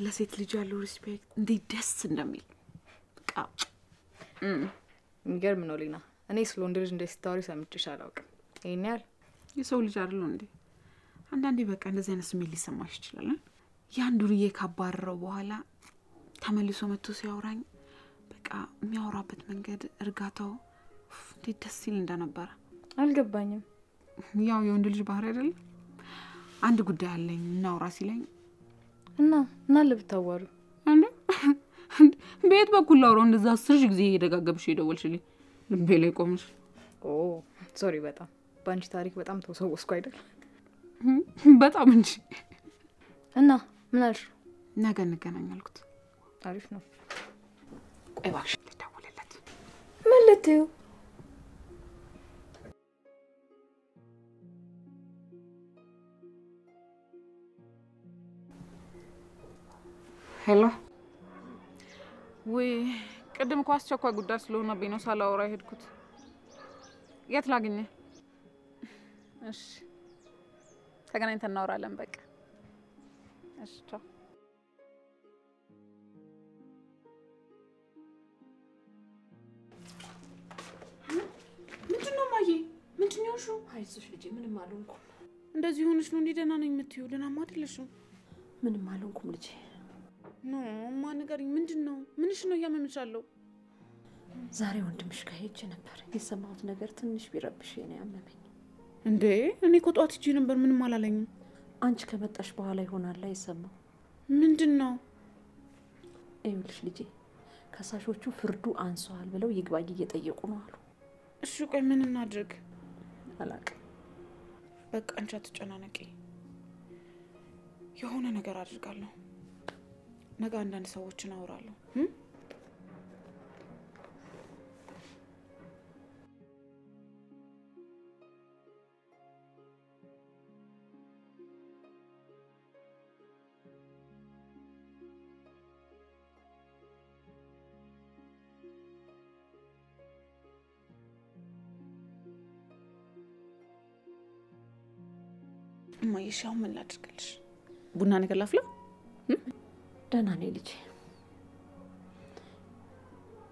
ለሴት ልጅ ያለው respect እንዴት ደስ እንደሚል በቃ የሚገርም ነው ሊና። እኔ ስለ ወንድ ልጅ እንደዚህ ስታወሪ ሰምቼሽ አላውቅም። ይህን ያህል የሰው ልጅ አይደለ እንዴ? አንዳንዴ በቃ እንደዚህ አይነት ስሜት ሊሰማሽ ይችላል።? ያን ዱርዬ ካባረረው በኋላ ተመልሶ መጥቶ ሲያወራኝ በቃ የሚያወራበት መንገድ፣ እርጋታው እንዴት ደስ ሲል እንደነበረ አልገባኝም። ያው የወንድ ልጅ ባህሪ አይደለም። አንድ ጉዳይ አለኝ እናውራ ሲለኝ እና እና ልብታዋሩ እንዴ በየት በኩል ላውራው? እንደዛ አስር ሺህ ጊዜ እየደጋገብሽ የደወልሽልኝ ልቤ ላይ ቆምሽ። ኦ ሶሪ፣ በጣም በአንቺ ታሪክ በጣም ተወሰወስኩ አይደል? በጣም እንጂ። እና ምን አልሽ? ነገ እንገናኝ አልኩት። አሪፍ ነው። ቆይ እባክሽ ልደውልለት። ምን ልትዩ? ሄሎ። ውይ ቅድም እኮ አስቸኳይ ጉዳይ ስለሆነብኝ ነው ሳላወራ የሄድኩት። የት ላግኘ? እሺ ተገናኝተን እናወራለን። በቃ እሺ፣ ቻው። ምንድን ነው ማየ? ምንድን ነው ያልሽው? አይዞሽ ልጄ፣ ምንም አልሆንኩም። እንደዚህ ሆነሽ ነው እንዴ? ደህና ነኝ የምትይው? ደህናማ አይደለሽም። ምንም አልሆንኩም ልጄ። ኖ እማ ንገሪኝ፣ ምንድን ነው? ምንሽ ነው እያመምሻለሁ? ዛሬ ወንድምሽ ጋር ሄጄ ነበር። የሰማሁት ነገር ትንሽ ቢረብሽ ነው ያመመኝ። እንዴ እኔ እኮ ጠዋት ሂጄ ነበር፣ ምንም አላለኝም። አንቺ ከመጣሽ በኋላ ይሆናላ የሰማው። ምንድን ነው? ይኸውልሽ ልጄ፣ ከሳሾቹ ፍርዱ አንሰዋል ብለው ይግባኝ እየጠየቁ ነው አሉ። እሺ ቆይ ምን እናድርግ? አላቅም። በቃ አንቺ አትጨናነቂ። የሆነ ነገር አድርጋለሁ። ነገ አንዳንድ ሰዎችን አወራለሁ። እም? እማዬ እሺ አሁን ምን ላድርግልሽ? ቡና ነገር ላፍላ? ደህና ነኝ ልጄ።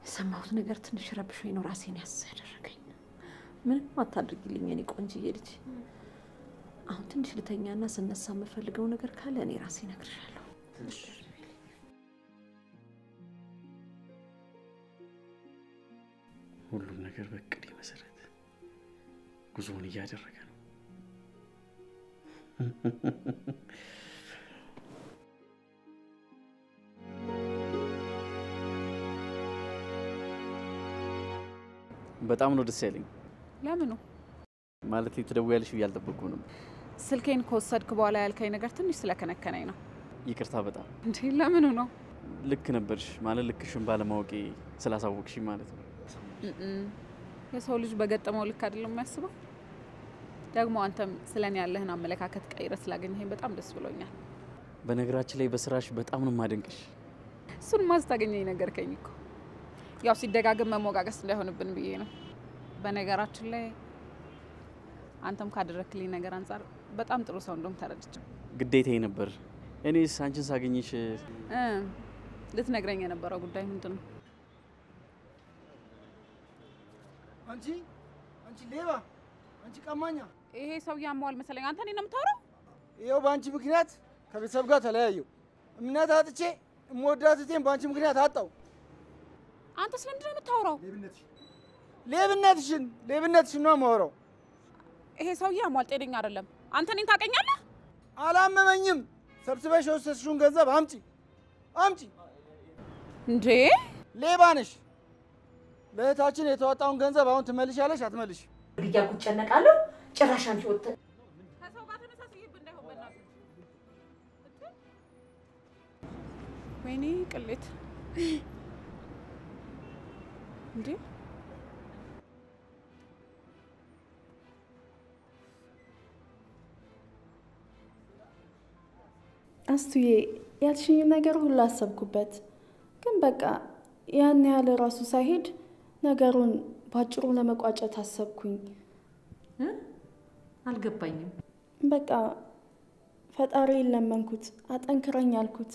የሰማሁት ነገር ትንሽ ረብሾኝ ነው ራሴን ያዝ ያደረገኝ። ምንም አታድርጊልኝ የኔ ቆንጅዬ ልጅ። አሁን ትንሽ ልተኛና ስነሳ የምፈልገው ነገር ካለ እኔ ራሴ እነግርሻለሁ። ሁሉም ነገር በእቅዴ መሰረት ጉዞውን እያደረገ ነው። በጣም ነው ደስ ያለኝ። ለምኑ? ማለት ትደውያለሽ ብዬ አልጠበቅኩም ነው። ስልኬን ከወሰድክ በኋላ ያልከኝ ነገር ትንሽ ስለከነከነኝ ነው። ይቅርታ በጣም እንዴ ለምኑ ነው? ልክ ነበርሽ ማለት ልክሽን ባለማወቄ ስላሳወቅሽ ማለት ነው። የሰው ልጅ በገጠመው ልክ አይደለም የሚያስበው። ደግሞ አንተም ስለ እኔ ያለህን አመለካከት ቀይረ ስላገኘኸኝ በጣም ደስ ብሎኛል። በነገራችን ላይ በስራሽ በጣም ነው የማደንቅሽ። እሱን ማስታገኘኝ ነገርከኝ እኮ ያው ሲደጋግም መሞጋገስ እንዳይሆንብን ብዬ ነው። በነገራችን ላይ አንተም ካደረክልኝ ነገር አንጻር በጣም ጥሩ ሰው እንደሆንክ ተረድቻለሁ። ግዴታዬ ነበር። እኔስ አንቺን ሳገኝሽ እ ልትነግረኝ የነበረው ጉዳይ ምንድን ነው? አንቺ አንቺ ሌባ፣ አንቺ ቀማኛ፣ ይሄ ሰው ያመዋል መሰለኝ። አንተ እኔን ነው የምታወራው? ይኸው በአንቺ ምክንያት ከቤተሰብ ጋር ተለያየው። እምነት አጥቼ እምወዳት እህቴን በአንቺ ምክንያት አጣው። አንተ ስለምንድን ነው የምታወራው? ሌብነትሽን ሌብነትሽን ነው የማወራው። ይሄ ሰውዬ አሟል፣ ጤነኛ አይደለም። አንተ እኔን ታውቀኛለህ? አላመመኝም። ሰብስበሽ የወሰድሽውን ገንዘብ አምጪ አምጪ። እንዴ ሌባ ነሽ። ለእህታችን የተዋጣውን ገንዘብ አሁን ትመልሻለሽ አትመልሽ? እያልኩ እጨነቃለሁ። ጭራሽ አንቺ ወጥተህ ከሰው ጋር ተመሳስዬብህ እንዳይሆን በእናትህ። ወይኔ ቅሌት! እንዴ አስቱዬ ያልሽኝ ነገር ሁሉ አሰብኩበት፣ ግን በቃ ያን ያህል ራሱ ሳይሄድ ነገሩን ባጭሩ ለመቋጨት አሰብኩኝ። አልገባኝም። በቃ ፈጣሪን ለመንኩት፣ አጠንክረኝ አልኩት።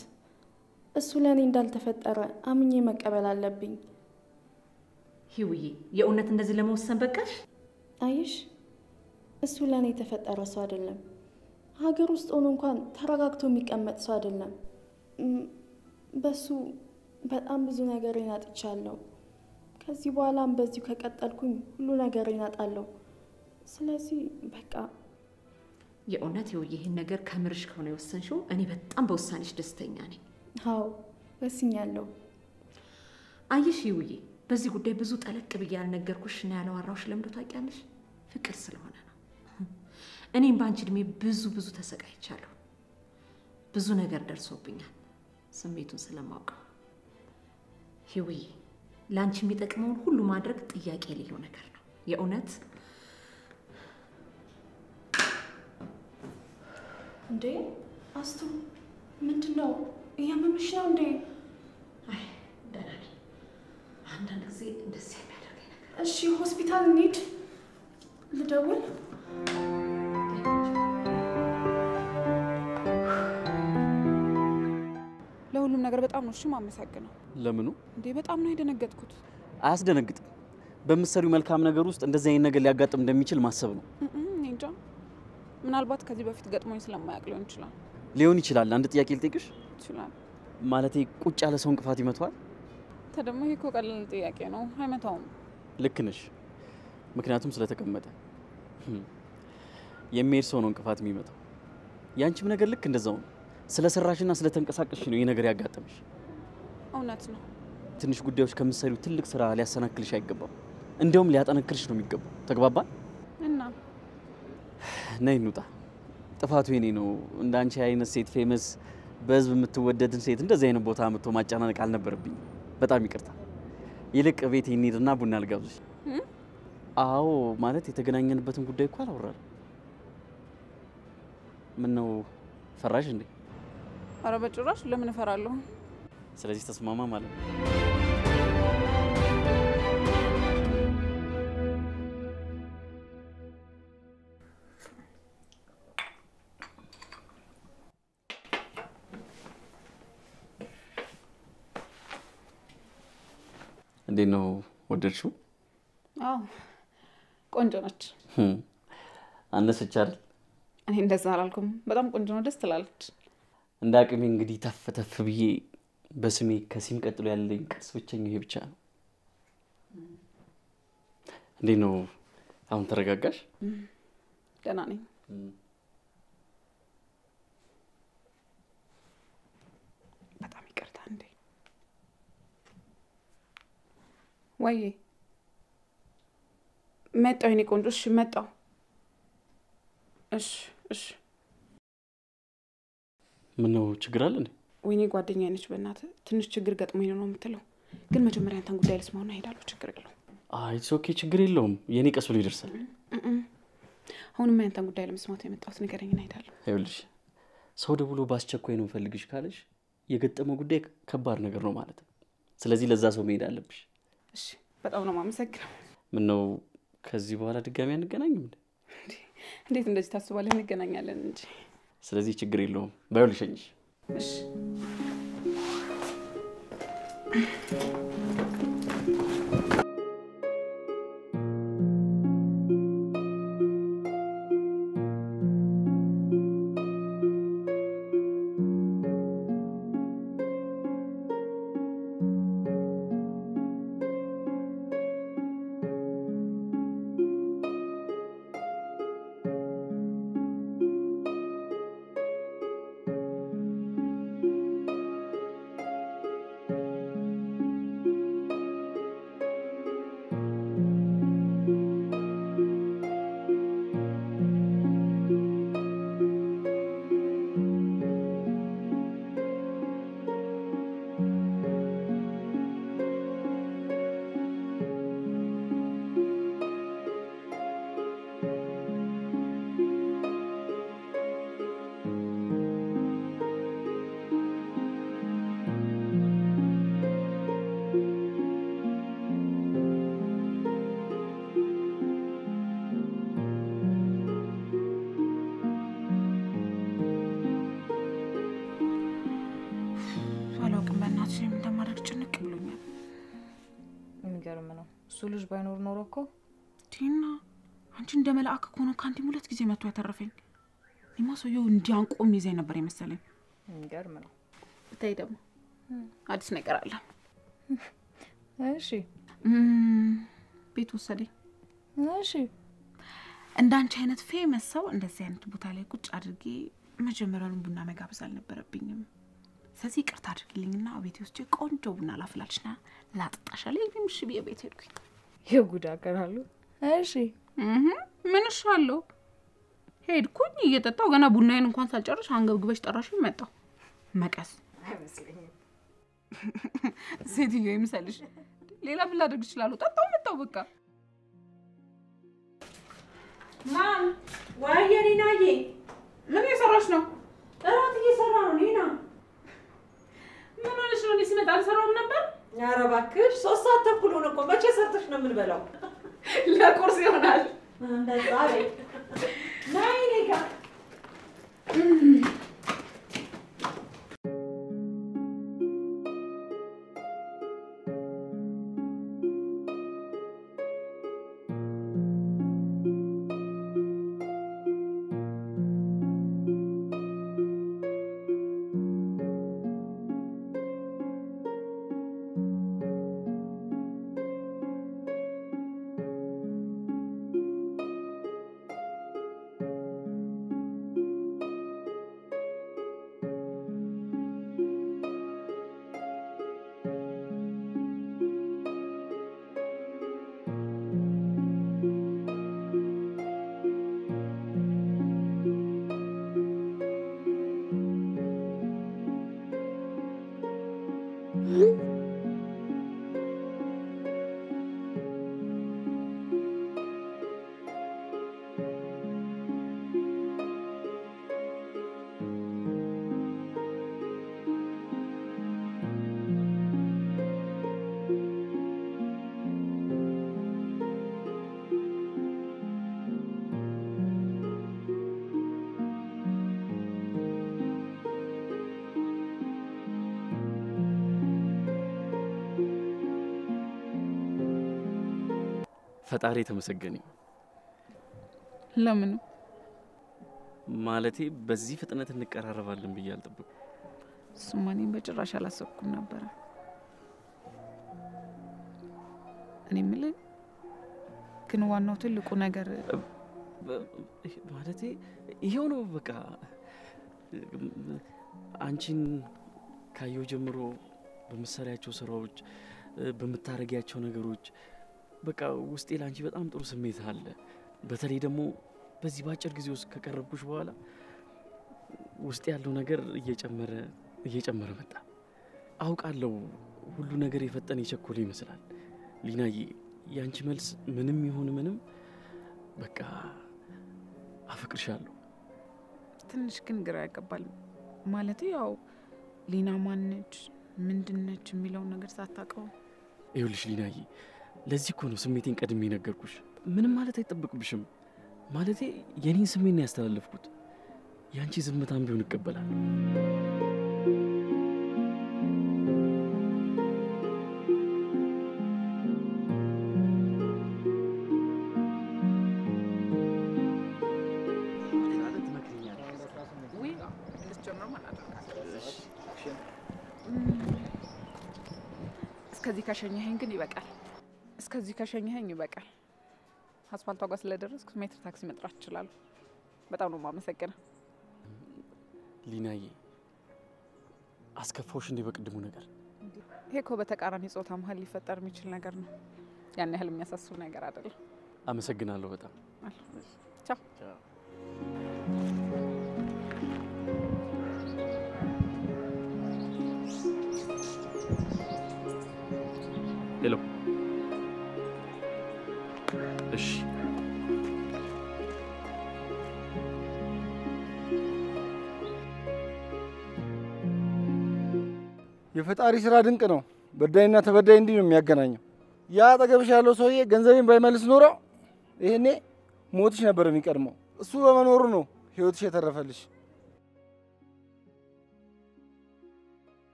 እሱ ለእኔ እንዳልተፈጠረ አምኜ መቀበል አለብኝ። ሂውዬ፣ የእውነት እንደዚህ ለመወሰን በቃሽ? አይሽ እሱ ለእኔ የተፈጠረ ሰው አይደለም። ሀገር ውስጥ ሆኖ እንኳን ተረጋግቶ የሚቀመጥ ሰው አይደለም። በሱ በጣም ብዙ ነገር አጥቻለሁ። ከዚህ በኋላም በዚሁ ከቀጠልኩኝ ሁሉ ነገር አጣለሁ። ስለዚህ በቃ የእውነት ይኸውዬ ይህን ነገር ከምርሽ ከሆነ የወሰንሽው እኔ በጣም በውሳኔሽ ደስተኛ ነኝ። አዎ ወስኛለሁ። አየሽ ይውዬ፣ በዚህ ጉዳይ ብዙ ጠለቅ ብዬ ያልነገርኩሽ እና ያላወራሁሽ ለምዶ ታውቂያለሽ? ፍቅር ስለሆነ ነው። እኔም በአንቺ እድሜ ብዙ ብዙ ተሰቃይቻለሁ። ብዙ ነገር ደርሶብኛል፣ ስሜቱን ስለማውቀው። ሂውዬ፣ ለአንቺ የሚጠቅመውን ሁሉ ማድረግ ጥያቄ የሌለው ነገር ነው። የእውነት እንዴ አስቱ፣ ምንድን ነው እያመመሽ ነው እንዴ? አንዳንድ ጊዜ እንደዚህ የሚያደርገኝ ነገር እሺ ሆስፒታል እንሂድ። ልደውል። ለሁሉም ነገር በጣም ነው እሺ የማመሰግነው። ለምኑ እንዴ በጣም ነው የደነገጥኩት። አያስደነግጥም። በምትሰሪው መልካም ነገር ውስጥ እንደዚህ አይነት ነገር ሊያጋጥም እንደሚችል ማሰብ ነው። እንጃ ምናልባት ከዚህ በፊት ገጥሞኝ ስለማያውቅ ሊሆን ይችላል። ሊሆን ይችላል። አንድ ጥያቄ ልጠይቅሽ። ይችላል። ማለቴ ቁጭ ያለ ሰው እንቅፋት ይመተዋል? ደግሞ ይሄ እኮ ቀላል ጥያቄ ነው፣ አይመታውም። ልክ ነሽ። ምክንያቱም ስለተቀመጠ የሚሄድ ሰው ነው እንቅፋት የሚመታው። ያንቺም ነገር ልክ እንደዛው ነው። ስለ ሰራሽና ስለ ተንቀሳቀስሽ ነው ይህ ነገር ያጋጠመሽ። እውነት ነው። ትንሽ ጉዳዮች ከምትሰሪው ትልቅ ስራ ሊያሰናክልሽ አይገባም። እንዲያውም ሊያጠነክርሽ ነው የሚገባው። ተግባባን? እና ነይ እንውጣ። ጥፋቱ የኔ ነው። እንደ አንቺ አይነት ሴት ፌመስ፣ በህዝብ የምትወደድን ሴት እንደዚህ አይነት ቦታ መጥቶ ማጨናነቅ አልነበረብኝም። በጣም ይቅርታ። ይልቅ ቤት እንሂድና ቡና ልጋብዝሽ።? አዎ ማለት የተገናኘንበትን ጉዳይ እኮ አላወራንም። ምን ነው ፈራሽ እንዴ? ኧረ በጭራሽ ለምን እፈራለሁ? ስለዚህ ተስማማ ማለት ነው። እንዴት ነው ወደድሽው? አዎ ቆንጆ ነች። አነሰች አይደል? እኔ እንደዛ አላልኩም። በጣም ቆንጆ ነው፣ ደስ ትላለች። እንደ አቅሜ እንግዲህ ተፍ ተፍ ብዬ በስሜ ከሲም ቀጥሎ ያለኝ ቅርስ ብቸኛው ይሄ ብቻ ነው። እንዴት ነው አሁን ተረጋጋሽ? ደህና ነኝ። በጣም ይቅርታ። እንዴ ወይዬ መጣሁ የኔ ቆንጆ። እሺ መጣሁ። እሺ እሺ። ምን ነው ችግር አለ እንዴ? ወይኔ ጓደኛ ነች። በእናትህ ትንሽ ችግር ገጥሞኝ ነው የምትለው፣ ግን መጀመሪያ አንተን ጉዳይ ልስማና እሄዳለሁ። ችግር የለውም። አይ it's okay፣ ችግር የለውም። የኔ ቀስ ብሎ ይደርሳል። እም። አሁንማ ያንተን ጉዳይ ለመስማት የመጣሁት ንገረኝና እሄዳለሁ። ይኸውልሽ ሰው ደውሎ በአስቸኳይ ነው ፈልጌሽ ካለሽ የገጠመው ጉዳይ ከባድ ነገር ነው ማለት ነው። ስለዚህ ለዛ ሰው መሄድ አለብሽ። እሺ፣ በጣም ነው የማመሰግነው። ምን ነው ከዚህ በኋላ ድጋሚ አንገናኝም እንዴ? እንዴት እንደዚህ ታስባለህ? እንገናኛለን እንጂ። ስለዚህ ችግር የለውም። ባይሆን ልሸኝሽ። እሺ መጥቶ ያተረፈኝ። እኔማ ሰውየው እንዲያንቆ ይዘኝ ነበር የመሰለኝ። የሚገርም ነው። ብታይ ደግሞ አዲስ ነገር አለ። እሺ ቤት ወሰደኝ። እሺ እንዳንቺ አይነት ፌመስ ሰው እንደዚህ አይነት ቦታ ላይ ቁጭ አድርጌ መጀመሪያውን ቡና መጋበዝ አልነበረብኝም። ስለዚህ ይቅርታ አድርጊልኝና ቤቴ ውስጥ ቆንጆ ቡና ላፍላልሽና ይህም እሺ ብዬ ቤት ሄድኩኝ። የጉድ አቀራሉ። እሺ ምን እሻለሁ? ሄድኩኝ እየጠጣው ገና ቡናዬን እንኳን ሳልጨርስ አንገብግበሽ ጠራሽ መጣው መቀስ አይመስለኝም። ሴትዮ ይምሰልሽ። ሌላ ምን ላደርግ እችላለሁ? ጠጣው መጣው በቃ ማን ወየ ኒናዬ፣ ምን እየሰራሽ ነው? እራት እየሰራ ነው ኒና። ምን ሆነሽ ነው? እኔ ስመጣ አልሰራውም ነበር። ኧረ እባክሽ ሶስት ሰዓት ተኩል ሆነ እኮ። መቼ ሰርተሽ ነው የምንበላው? ለቁርስ ይሆናል። እንደዛ በይ። ነይ እኔ ጋር ፈጣሪ የተመሰገነ ለምን ማለቴ በዚህ ፍጥነት እንቀራረባለን ብዬ አልጠበኩም። እሱማ እኔም በጭራሽ አላሰብኩም ነበረ። እኔ የምልህ ግን ዋናው ትልቁ ነገር ማለቴ ይሄው ነው በቃ አንቺን ካየው ጀምሮ በምትሰሪያቸው ስራዎች፣ በምታረጊያቸው ነገሮች በቃ ውስጤ ለአንቺ በጣም ጥሩ ስሜት አለ። በተለይ ደግሞ በዚህ በአጭር ጊዜ ውስጥ ከቀረብኩሽ በኋላ ውስጥ ያለው ነገር እየጨመረ እየጨመረ መጣ። አውቃለሁ ሁሉ ነገር የፈጠነ የቸኮለ ይመስላል። ሊናዬ፣ የአንቺ መልስ ምንም ይሁን ምንም በቃ አፈቅርሻለሁ። ትንሽ ግን ግራ ያገባል። ማለት ያው ሊና ማነች ምንድነች የሚለውን ነገር ሳታውቀው ይኸውልሽ ሊናዬ፣ ለዚህ እኮ ነው ስሜቴን ቀድሜ ነገርኩሽ። ምንም ማለት አይጠበቅብሽም። ማለቴ የኔን ስሜት ነው ያስተላለፍኩት። የአንቺ ዝምታም ቢሆን እቀበላለሁ። እስከዚህ ከሸኘኸኝ ግን ይበቃል። እስከዚህ ከሸኘኸኝ ይበቃል። አስፋልቷ ጋር ስለደረስኩ ሜትር ታክሲ መጥራት እችላለሁ። በጣም ነው የማመሰግነው። ሊናዬ፣ አስከፋውሽ እንዴ በቅድሙ ነገር? ይሄ እኮ በተቃራኒ ጾታ መሀል ሊፈጠር የሚችል ነገር ነው። ያን ያህል የሚያሳስብ ነገር አይደለም። አመሰግናለሁ በጣም ቻው። የፈጣሪ ስራ ድንቅ ነው። በዳይና ተበዳይ እንዲህ ነው የሚያገናኘው። ያ አጠገብሽ ያለው ሰውዬ ገንዘቤን ባይመልስ ኖሮ ይሄኔ ሞትሽ ነበር የሚቀድመው። እሱ በመኖሩ ነው ህይወትሽ የተረፈልሽ።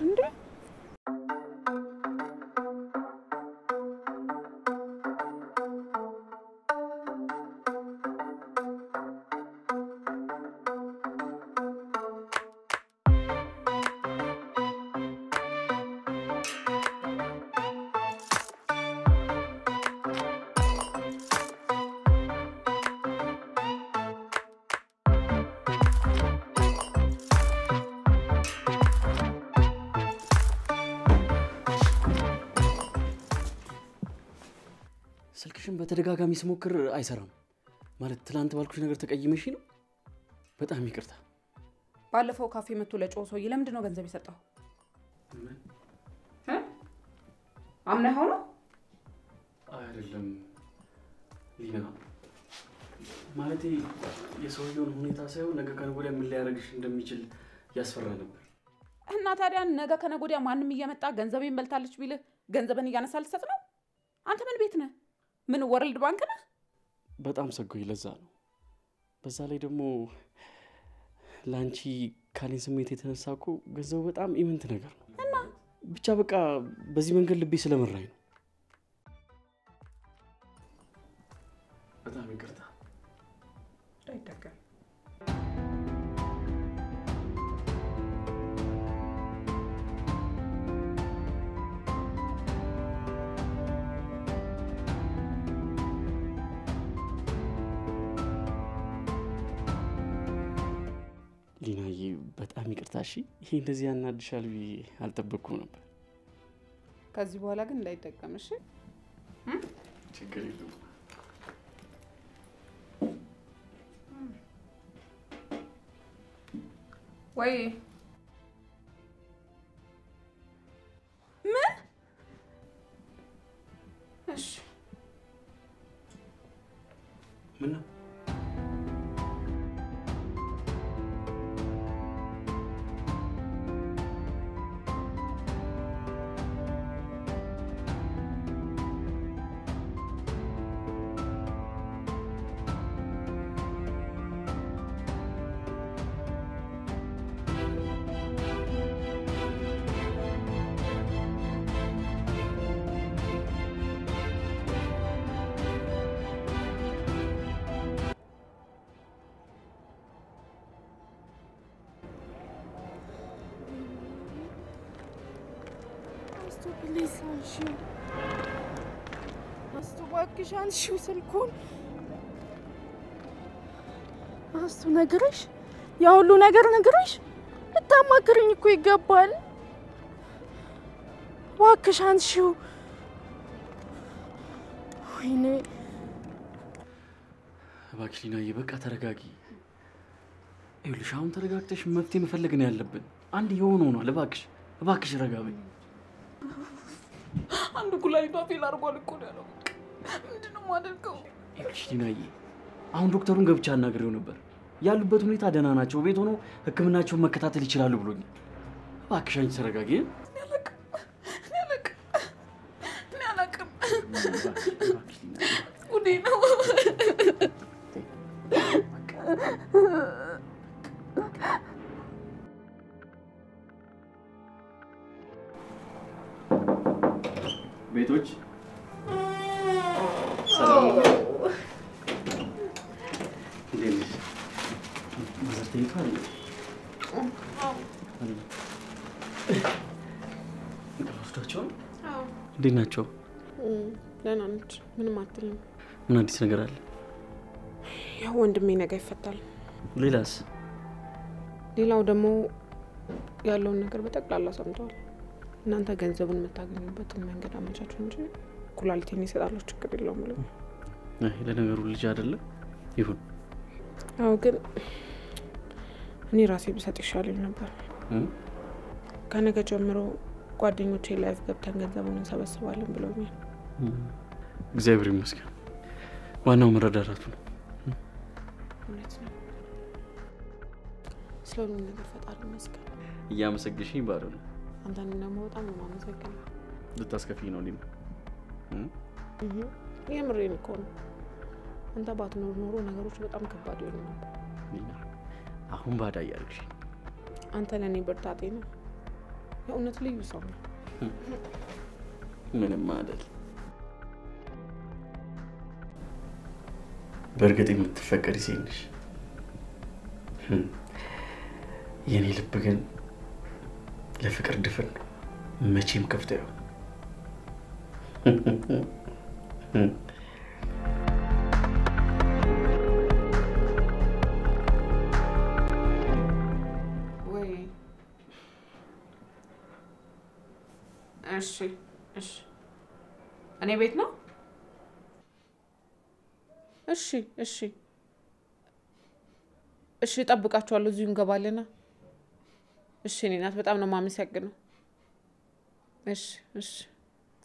እንዴ በተደጋጋሚ ስሞክር አይሰራም። ማለት ትላንት ባልኩሽ ነገር ተቀይመሽ ነው? በጣም ይቅርታ። ባለፈው ካፌ መጥቶ ለጮኸ ሰውዬ ለምንድን ነው ገንዘብ የሰጠው? አምነኸው ነው? አይደለም ሊና፣ ማለቴ የሰውየውን ሁኔታ ሳይሆን ነገ ከነገ ወዲያ ምን ሊያደርግሽ እንደሚችል ያስፈራ ነበር። እና ታዲያ ነገ ከነገ ወዲያ ማንም እየመጣ ገንዘቤን በልታለች ቢልህ ገንዘብን እያነሳ ልትሰጥ ነው? አንተ ምን ቤት ነህ? ምን World Bank ነህ? በጣም ሰግቼ፣ ለዛ ነው። በዛ ላይ ደግሞ ለአንቺ ካለኝ ስሜት የተነሳ እኮ ገንዘቡ በጣም ኢምንት ነገር ነው እና ብቻ በቃ በዚህ መንገድ ልቤ ስለመራኝ ነው። በጣም ይቅርታ። ሊናዬ በጣም ይቅርታ። እሺ፣ ይሄ እንደዚህ ያናድሻል ብዬ አልጠበቅኩም ነበር። ከዚህ በኋላ ግን እንዳይደገም እሺ? ችግር የለም። ወይ ምን? እሺ ምን ነው ፕሊዝ አንሺው። አስቱ እባክሽ አንሺው ስልኩን። አስቱ ነግረሽ ያ ሁሉ ነገር ነግረሽ ልታማክርኝ እኮ ይገባል። እባክሽ አንሺው። ወይኔ እባክሽ ሊናዬ፣ በቃ ተረጋጊ። ይኸውልሽ አሁን ተረጋግተሽ መፍትሄ መፈለግ ነው ያለብን። አንድ የሆነ ሆኗል። እባክሽ እባክሽ ረጋ በይ። አንዱ ኩላሊቷ ፌል አድርጓል እኮ ነው ያለው። ምንድን ነው የማደርገው? ይኸውልሽ ሊናዬ፣ አሁን ዶክተሩን ገብቻ አናግሬው ነበር። ያሉበት ሁኔታ ደህና ናቸው። ቤት ሆነው ሕክምናቸውን መከታተል ይችላሉ ብሎኛል። እባክሽ አንቺ ተረጋጊ። እኔ አላቅም። ጉዴ ነች፣ ምንም አትልም። ምን አዲስ ነገር አለ? ያው ወንድሜ ነገ ይፈታል። ሌላስ? ሌላው ደግሞ ያለውን ነገር በጠቅላላ ሰምተዋል። እናንተ ገንዘቡን የምታገኙበትን መንገድ አመቻችሁ እንጂ ኩላሊቴን ይሰጣለሁ፣ ችግር የለውም ብለው አይ ለነገሩ ልጅ አይደለም ይሁን። ያው ግን እኔ ራሴ ብሰጥ ይሻለኝ ነበር።? ከነገ ጀምሮ ጓደኞቼ ላይፍ ገብተን ገንዘቡን እንሰበስባለን ብለውኛል። እግዚአብሔር ይመስገን። ዋናው መረዳዳቱ ነው። እውነት ነው። ስለ ሁሉም ነገር ፈጣሪ ይመስገን። እያመሰግሽኝ ባዶ ነው። አንተንም ደግሞ በጣም ነው የማመሰግነው። ልታስከፊኝ ነው? እህ፣ የምሬን እኮ ነው። አንተ ባትኖር ኖሮ ነገሮች በጣም ከባድ ይሆኑ ነበር። አሁን ባዳ እያልሽ አንተ ለእኔ ብርታቴ ነው። የእውነት ልዩ ሰው ነው። ምንም አይደል። በእርግጥ የምትፈቀሪ ሴት ነሽ። ህም፣ የእኔ ልብ ግን ለፍቅር ድፍን ነው። መቼም ክፍት አይሆን። ወይ እሺ፣ እሺ። እኔ ቤት ነው እሺ እሺ እሺ፣ እጠብቃችኋለሁ። እዚሁ እንገባለና። እሺ፣ እኔ ናት። በጣም ነው የማመሰግነው። እሺ እሺ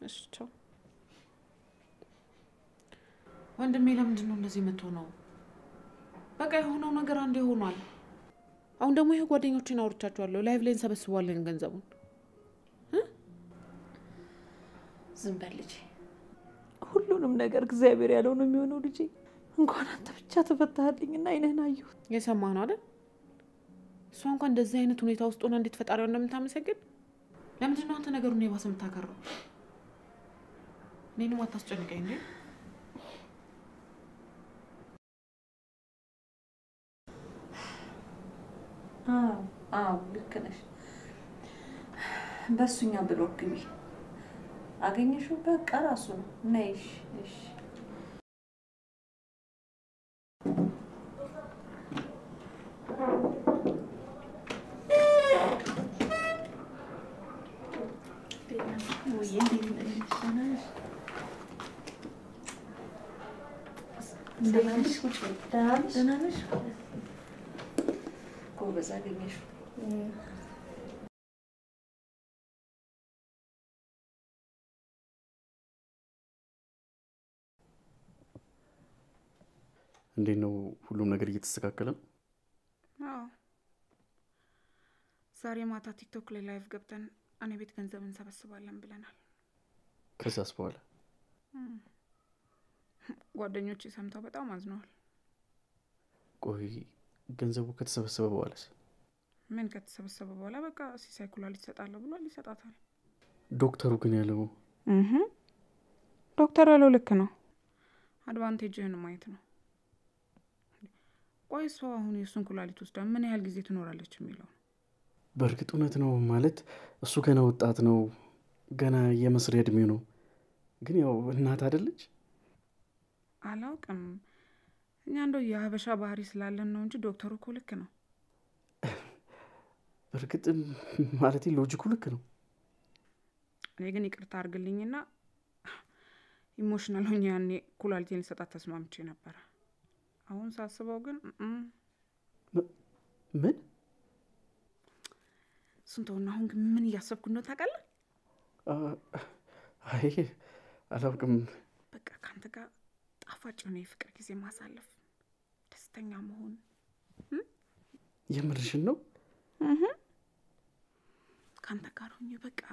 እሺ፣ ቻው ወንድሜ። ለምንድን ነው እንደዚህ የምትሆነው? በቃ የሆነው ነገር አንዴ ሆኗል። አሁን ደግሞ ይሄ ጓደኞችን አውርቻቸዋለሁ። ላይቭ ላይ እንሰበስባለን ገንዘቡን። ዝም በል ልጄ። ሁሉንም ነገር እግዚአብሔር ያለው ነው የሚሆነው ልጄ። እንኳን አንተ ብቻ ተፈታህልኝና አይንህን አየሁት። የሰማህ ነው አይደል? እሷ እንኳን እንደዚህ አይነት ሁኔታ ውስጥ ሆና እንዴት ፈጣሪዋን እንደምታመሰግን። ለምንድን ነው አንተ ነገሩን የባሰ የምታከረው? እኔንም አታስጨንቀኝ እንዴ። አዎ አዎ፣ ልክ ነሽ። በእሱኛው ብሎክ ግቢ። አገኘሽው? በቃ ራሱ ነው። ነይሽ እሺ ደህና ነሽ? ጎበዝ እንዴት ነው? ሁሉም ነገር እየተስተካከለ ነው? አዎ ዛሬ ማታ ቲክቶክ ላይ live ገብተን እኔ ቤት ገንዘብ እንሰበስባለን ብለናል። ከዛስ በኋላ ጓደኞቼ ሰምተው በጣም አዝነዋል። ቆይ ገንዘቡ ከተሰበሰበ በኋላስ? ምን ከተሰበሰበ በኋላ በቃ ሲሳይ ኩላሊት ይሰጣለሁ ብሏል፣ ይሰጣታል። ዶክተሩ ግን ያለው ዶክተር ያለው ልክ ነው። አድቫንቴጅህን ማየት ነው። ቆይ እሷ አሁን የእሱን ኩላሊት ወስዳ ምን ያህል ጊዜ ትኖራለች የሚለው ነው። በእርግጥ እውነት ነው ማለት እሱ ገና ወጣት ነው፣ ገና የመስሪያ እድሜው ነው። ግን ያው እናት አይደለች? አላውቅም። እኛ እንደው የሀበሻ ባህሪ ስላለን ነው እንጂ ዶክተሩ እኮ ልክ ነው። በእርግጥ ማለት logic ኡ ልክ ነው። እኔ ግን ይቅርታ አድርግልኝና emotional ሆኜ ያኔ ኩላሊቴን ልሰጣት ተስማምቼ ነበረ። አሁን ሳስበው ግን ምን እሱን ተውና፣ አሁን ግን ምን እያሰብኩ እንደው ታውቃለህ? አይ አላውቅም። በቃ ከአንተ ጋር ጣፋጭ የሆነ የፍቅር ጊዜ ማሳለፍ፣ ደስተኛ መሆን የምርሽን ነው? ከአንተ ጋር ሆኜ በቃ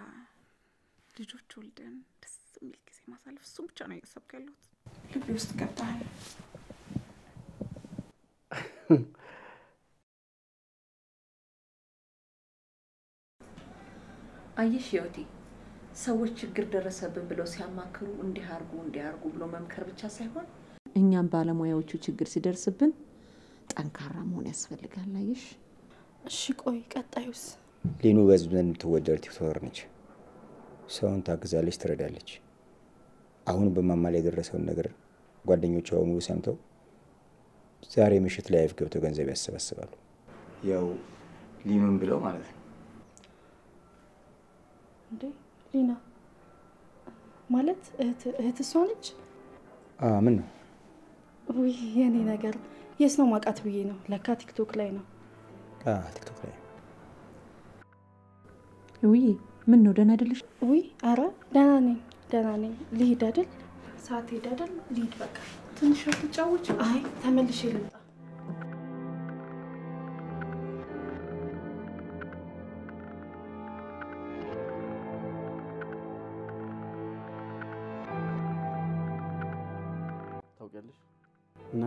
ልጆች ወልደን ደስ የሚል ጊዜ ማሳለፍ፣ እሱም ብቻ ነው እያሰብኩ ያለሁት። ልቤ ውስጥ ገብተሃል። አየሽ ህይወቴ፣ ሰዎች ችግር ደረሰብን ብለው ሲያማክሩ እንዲህ አርጉ እንዲህ አርጉ ብሎ መምከር ብቻ ሳይሆን እኛም ባለሙያዎቹ ችግር ሲደርስብን ጠንካራ መሆን ያስፈልጋል። አየሽ። እሺ ቆይ ቀጣዩስ? ሊኑ በህዝብ ዘንድ የምትወደድ TikToker ነች። ሰውን ታግዛለች፣ ትረዳለች። አሁን በማማ ላይ የደረሰውን ነገር ጓደኞቿ በሙሉ ሰምተው ዛሬ ምሽት ላይ live ገብተው ገንዘብ ያሰባስባሉ። ያው ሊኑን ብለው ማለት ነው። እንዴ ሊና ማለት እህት እህት እሷ ነች? ምን ነው ውይ የኔ ነገር የት ነው ማውቃት ብዬ ነው። ለካ ቲክቶክ ላይ ነው። ቲክቶክ ላይ ውይ ምን ነው ደህና አይደለሽ? ውይ አረ ደህና ነኝ ደህና ነኝ። ልሂድ አይደል? ሰዓት ሄድ አይደል? ልሂድ በቃ። ትንሽ አትጫወች? አይ ተመልሼ ልምጣ።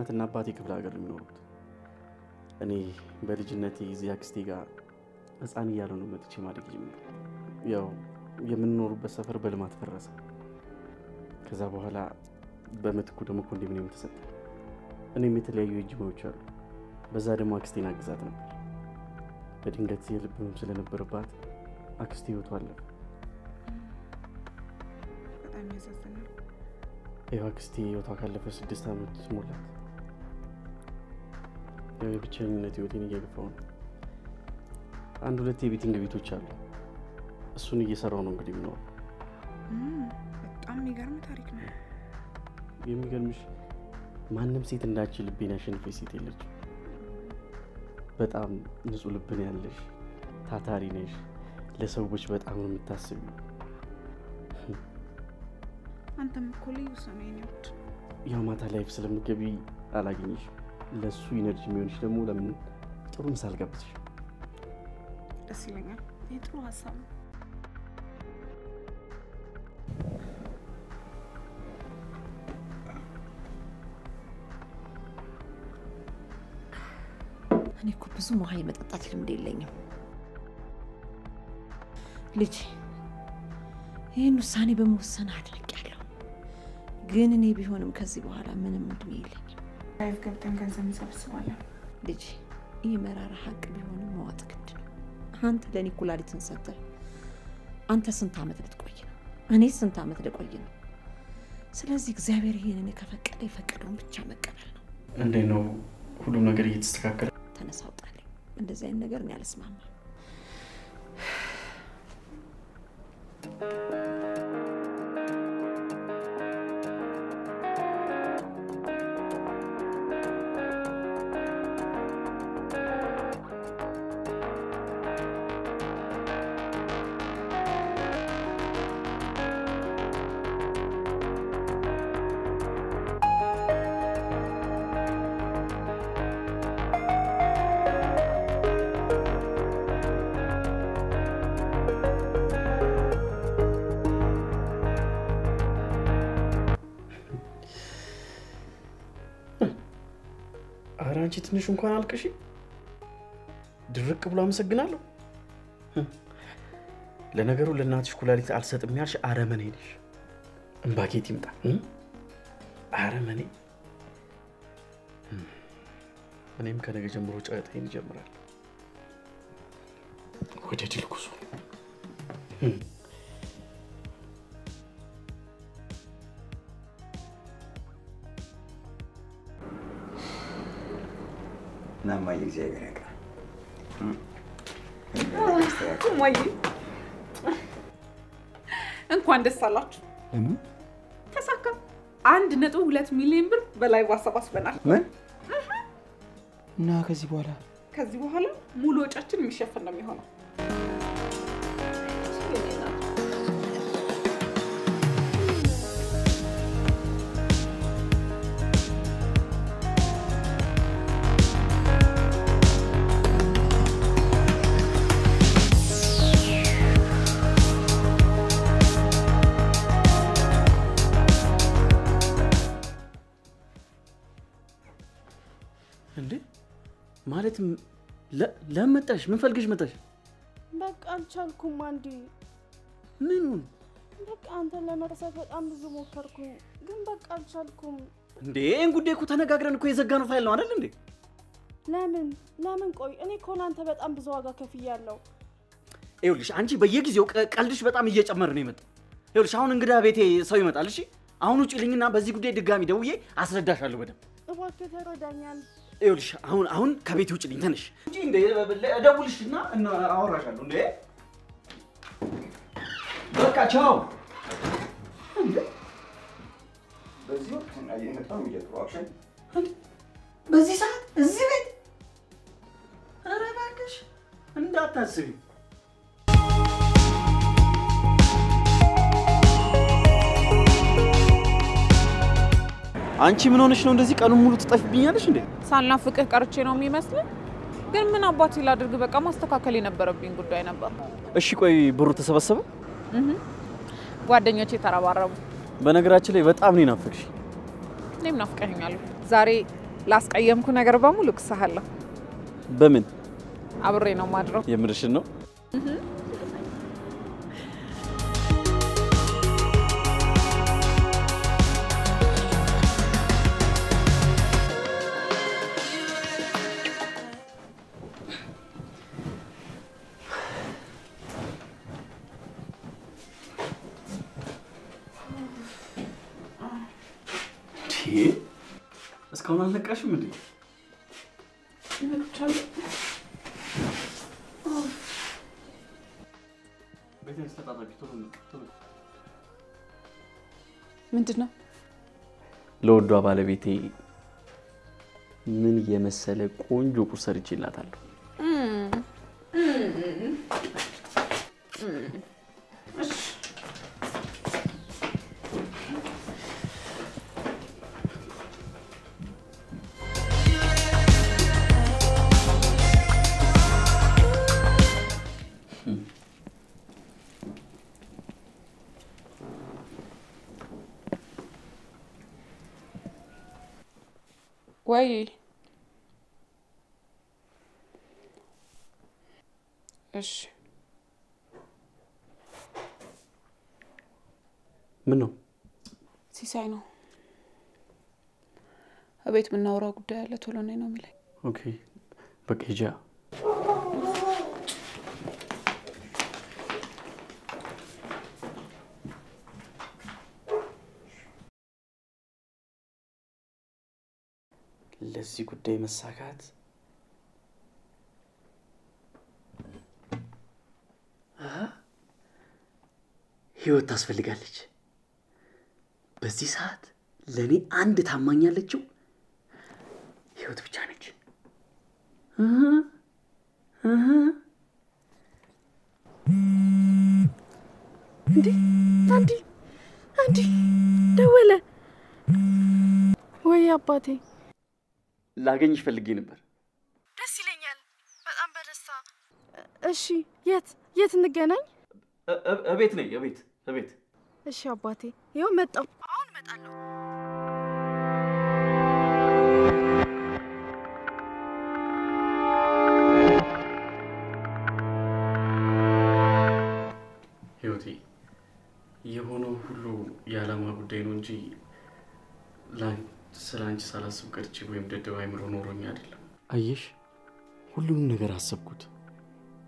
እናትና አባቴ ክፍለ ሀገር ነው የሚኖሩት። እኔ በልጅነቴ እዚህ አክስቴ ጋር ሕፃን እያለሁ ነው መጥቼ ማደግ ጀመርኩ። ያው የምንኖሩበት ሰፈር በልማት ፈረሰ። ከዛ በኋላ በምትኩ ደግሞ ኮንዶሚኒየም ተሰጠ። እኔም የተለያዩ የእጅ ሙያዎች አሉ። በዛ ደግሞ አክስቴን አግዛት ነበር። በድንገት የልብ ህመም ስለነበረባት አክስቴ ህይወቷ አለፈ። በጣም ያሳዝናል። ያው አክስቴ ህይወቷ ካለፈ ስድስት ዓመት ሞላት። ያው የብቸኝነት ህይወቴን እየገፋው ነው። አንድ ሁለት የ betting ቤቶች አሉ። እሱን እየሰራው ነው እንግዲህ እም፣ በጣም የሚገርም ታሪክ ነው። የሚገርምሽ ማንም ሴት እንዳንቺ ልቤን ያሸንፈች ሴት የለችም። በጣም ንጹህ ልብን ያለሽ ታታሪ ነሽ። ለሰዎች በጣም ነው የምታስቢው። አንተም እኮ ልዩ ውድ። ያው ማታ live ስለምትገቢ አላገኘሽ። ለእሱ energy የሚሆንሽ ደግሞ ለምን ጥሩ ምሳ አልጋብዝሽ? ደስ ይለኛል። ይህ ጥሩ ሀሳብ ነው። እኔ እኮ ብዙም ውሃ የመጠጣት ልምድ የለኝም ልጅ። ይህን ውሳኔ በመወሰን አድንቄያለሁ። ግን እኔ ቢሆንም ከዚህ በኋላ ምንም እድሜ የለኝም። live ገብተን ገንዘብ እንሰብስባለን። ልጅ ይህ መራራ ሀቅ ቢሆንም መዋጥ ግድ ነው። አንተ ለእኔ ኩላሊትን ሰጠህ። አንተ ስንት ዓመት ልትቆይ ነው? እኔ ስንት ዓመት ልቆይ ነው? ስለዚህ እግዚአብሔር ይህንን ከፈቀደ የፈቀደውን ብቻ መቀበል ነው። እንዴት ነው ሁሉም ነገር እየተስተካከለ? ተነሳ ውጣልኝ። እንደዚህ አይነት ነገር እኔ አልስማማም። ትንሽ እንኳን አልቅሺ። ድርቅ ብሎ አመሰግናለሁ። ለነገሩ ለእናትሽ ኩላሊት አልሰጥም ያልሽ አረመኔ ነሽ። እምባኬት ይምጣ። አረመኔ። እኔም ከነገ ጀምሮ ጨዋታዬን ይጀምራል። ወደ ድል ጉዞ። እናማዬ እግዚአብሔር ያውቃል። እማዬ እንኳን ደስ አላችሁ። ለምን ተሳካ። አንድ ነጥብ ሁለት ሚሊዮን ብር በላይ አሰባስበናል። ምን እና ከዚህ በኋላ ከዚህ በኋላ ሙሉ ወጫችን የሚሸፈን ነው የሚሆነው። ለ- ለምን መጣሽ? ምን ፈልገሽ መጣሽ? በቃ አልቻልኩም። አንዴ ምኑን? በቃ አንተን ለመርሳት በጣም ብዙ ሞከርኩኝ፣ ግን በቃ አልቻልኩም። እንዴ ይህን ጉዳይ እኮ ተነጋግረን እኮ የዘጋነው ፋይል ነው አይደል እንዴ? ለምን ለምን? ቆይ እኔ እኮ ለአንተ በጣም ብዙ ዋጋ ከፍያለሁ። ይኸውልሽ አንቺ በየጊዜው ቀልድሽ በጣም እየጨመረ ነው የመጣው። ይኸውልሽ አሁን እንግዳ ቤቴ ሰው ይመጣል። እሺ አሁን ውጪልኝና በዚህ ጉዳይ ድጋሚ ደውዬ አስረዳሻለሁ በደንብ። እባክህ ተረዳኛል። ይኸውልሽ አሁን አሁን ከቤት ውጭ ልኝ ተነሽ እንጂ እንደ እደውልልሽና እና አወራሻለሁ። እንዴ በቃ ቻው። በዚህ ወቅት እና በጣም የሚደብረው አክሽን በዚህ ሰዓት እዚህ ቤት? ኧረ እባክሽ እንዳታስቢ። አንቺ ምን ሆነሽ ነው እንደዚህ ቀኑን ሙሉ ትጠፊብኛለሽ እንዴ? ሳልናፍቅህ ቀርቼ ነው የሚመስልህ? ግን ምን አባቴ ላድርግ? በቃ ማስተካከል የነበረብኝ ጉዳይ ነበር። እሺ ቆይ ብሩ ተሰበሰበ? ጓደኞቼ ተረባረቡ። በነገራችን ላይ በጣም ነው ናፈቅሽ። እኔም ናፍቀኸኛል። ዛሬ ላስቀየምኩ ነገር በሙሉ እክስሃለሁ። በምን አብሬ ነው ማድረው። የምርሽን ነው? እስካሁን አልነቃሽም እንዴ? ምንድን ነው? ለወዷ ባለቤቴ ምን የመሰለ ቆንጆ ቁርስ ሰርቼላታለሁ። እቤት የምናወራው ጉዳይ አለ? ቶሎ ነኝ ነው የሚለኝ። okay። በቃ ሂጂ። ለዚህ ጉዳይ መሳካት ህይወት ታስፈልጋለች። በዚህ ሰዓት ለእኔ አንድ ታማኝ ያለችው ህይወት ብቻ ነች። እንዴ? አንዲ አንዲ ደወለ። ወይ አባቴ። ላገኝሽ ፈልጌ ነበር። ደስ ይለኛል። በጣም በደስታ። እሺ የት የት እንገናኝ? እቤት ነኝ፣ እቤት እቤት። እሺ አባቴ። ይኸው መጣሁ። አሁን እመጣለሁ የዓላማ ጉዳይ ነው እንጂ ስለ አንቺ ሳላስብ ቀርቼ ወይም ደደብ አይምሮ ኖሮኝ አይደለም። አየሽ፣ ሁሉንም ነገር አሰብኩት።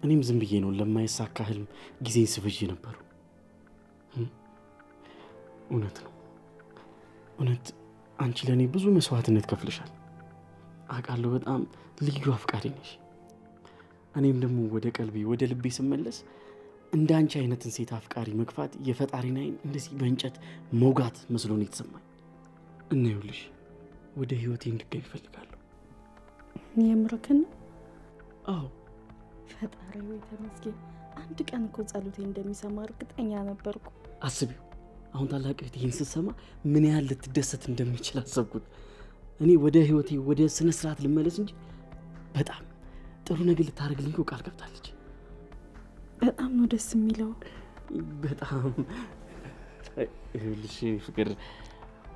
እኔም ዝም ብዬ ነው ለማይሳካ ህልም ጊዜን ስብዤ ነበሩ። እውነት ነው እውነት አንቺ ለእኔ ብዙ መስዋዕትነት ከፍልሻል። አውቃለሁ፣ በጣም ልዩ አፍቃሪ ነሽ። እኔም ደግሞ ወደ ቀልቤ ወደ ልቤ ስመለስ እንደ አንቺ አይነትን ሴት አፍቃሪ መግፋት የፈጣሪን ዓይን እንደዚህ በእንጨት መውጋት መስሎ ነው የተሰማኝ። እና ይኸውልሽ ወደ ህይወቴ እንድገቢ እፈልጋለሁ። የምርክን አዎ ፈጣሪ ወይ ተመስገን አንድ ቀን እኮ ጸሎቴ እንደሚሰማ እርግጠኛ ነበርኩ አስቢው፣ አሁን ታላቅ እህት ይህን ስትሰማ ምን ያህል ልትደሰት እንደሚችል አሰብኩት። እኔ ወደ ህይወቴ ወደ ስነ ስርዓት ልመለስ እንጂ በጣም ጥሩ ነገር ልታደርግልኝ ቃል ገብታለች። በጣም ነው ደስ የሚለው በጣም ይኸውልሽ ፍቅር፣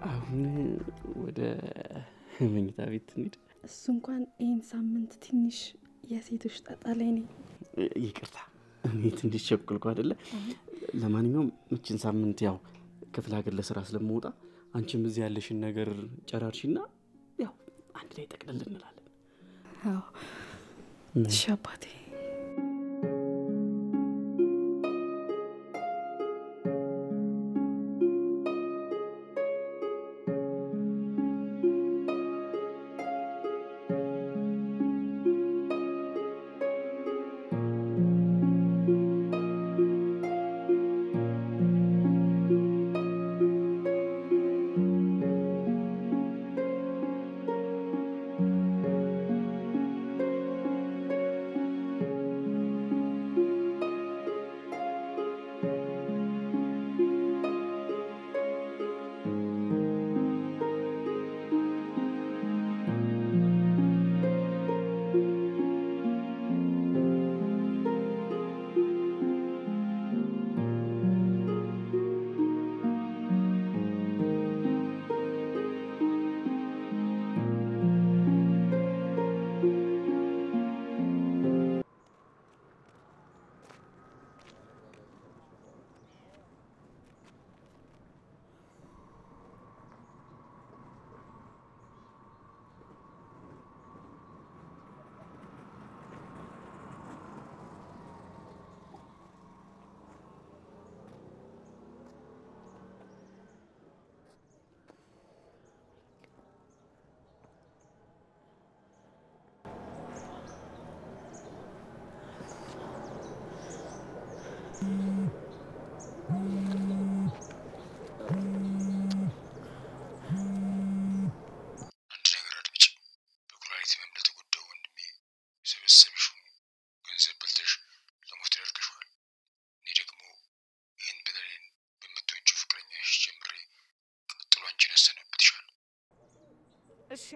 አሁን ወደ መኝታ ቤት እንሂድ። እሱ እንኳን ይህን ሳምንት ትንሽ የሴቶች ጣጣ ላይ ነኝ ይቅርታ እኔ ትንሽ ቸኩልኩ አይደለ? ለማንኛውም ምችን ሳምንት ያው ክፍለ ሀገር ለስራ ስለምወጣ አንቺም እዚህ ያለሽን ነገር ጨራርሽና ያው አንድ ላይ ጠቅልል እንላለን። አዎ እሺ አባቴ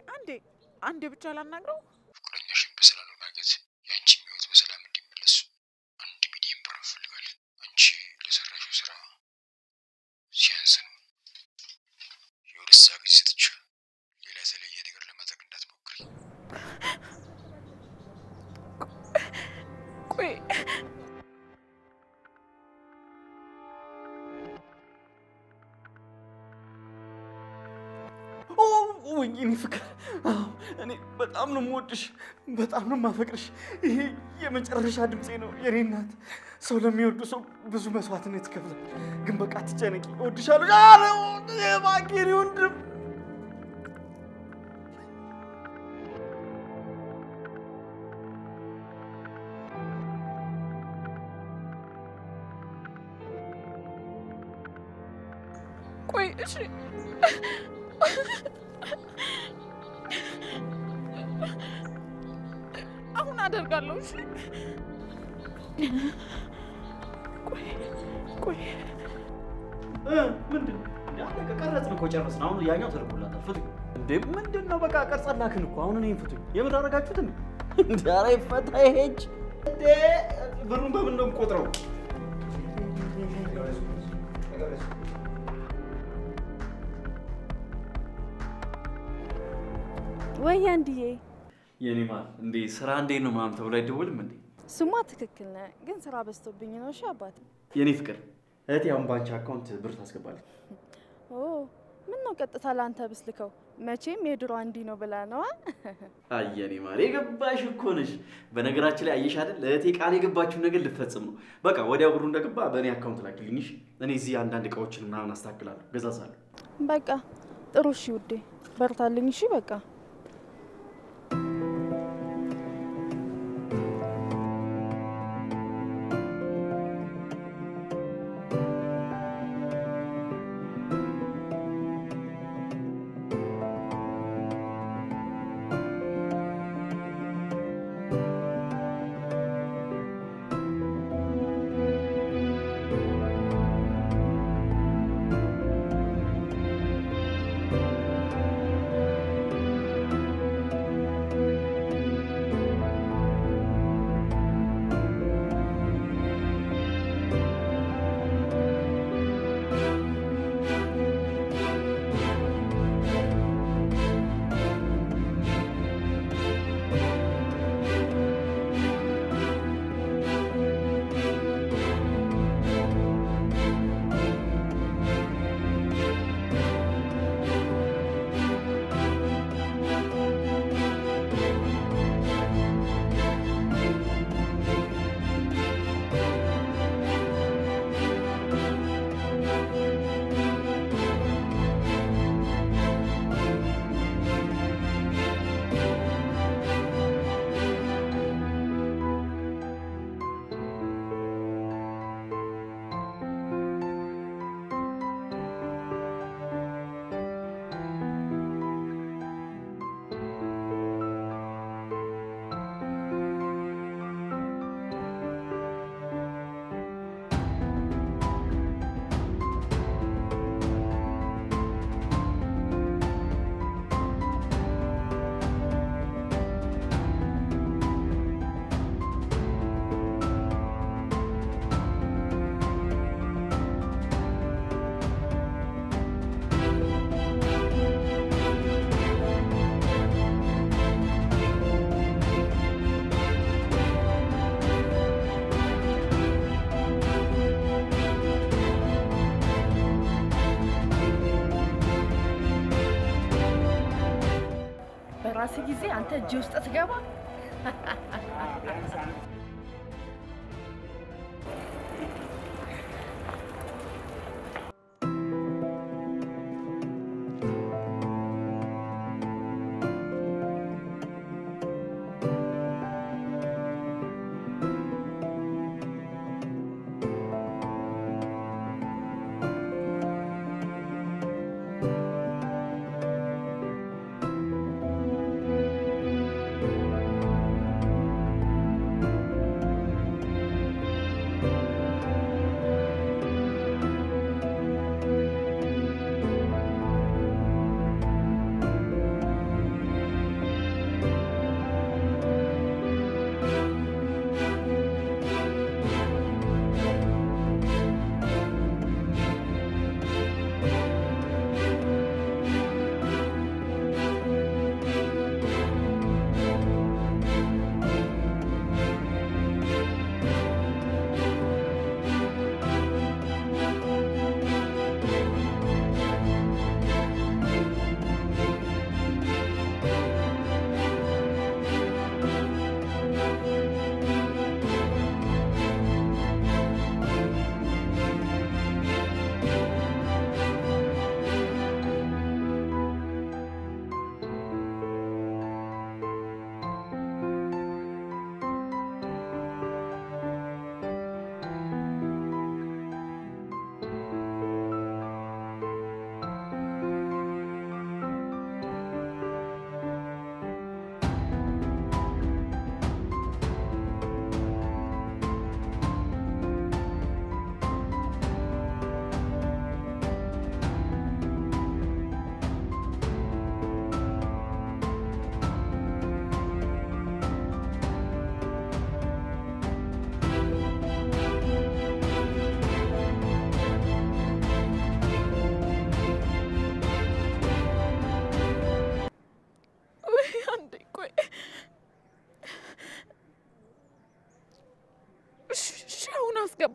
አንዴ አንዴ ብቻ ላናግረው። የምወድሽ፣ በጣም ነው የማፈቅርሽ። ይሄ የመጨረሻ ድምፄ ነው የኔ እናት። ሰው ለሚወዱ ሰው ብዙ መስዋዕትነት ይከፍላል። ግን በቃ አትጨነቂ፣ እወድሻለሁ። የኔ ወንድም አሁን ያኛው ተልኮላታል። ፍቱኝ እንዴ! ምንድን ነው? በቃ ቀርጸን ላክን እኮ። አሁን እኔን ፍቱኝ። የምር አደረጋችሁት እንዴ? እንዴ! ኧረ ይፈታ ይሄ እጅ እንዴ! ብሩን በምን ነው የምቆጥረው? ወይ አንድዬ፣ የኔ ማል እንዴ ስራ እንዴት ነው ምናምን ተብሎ አይደወልም እንዴ? ስማ ትክክል ነህ፣ ግን ስራ በዝቶብኝ ነው። እሺ አባት። የኔ ፍቅር እህቴ አሁን ባንቺ account ብር ታስገባለች። ኦ ምን ነው ቀጥታ ለአንተ ብስልከው? መቼም የድሮ እንዲህ ነው ብላ ነዋ። አይ የኔ ማር የገባሽ እኮ ነሽ። በነገራችን ላይ አየሽ አይደል እህቴ ቃል የገባችውን ነገር ልትፈጽም ነው። በቃ ወዲያው ብሩ እንደገባ በእኔ account ላኪልኝ እሺ? እኔ እዚህ አንዳንድ እቃዎችን ምናምን አስተካክላለሁ፣ ገዛዛለሁ። በቃ ጥሩ። እሺ ውዴ፣ በርታልኝ። እሺ በቃ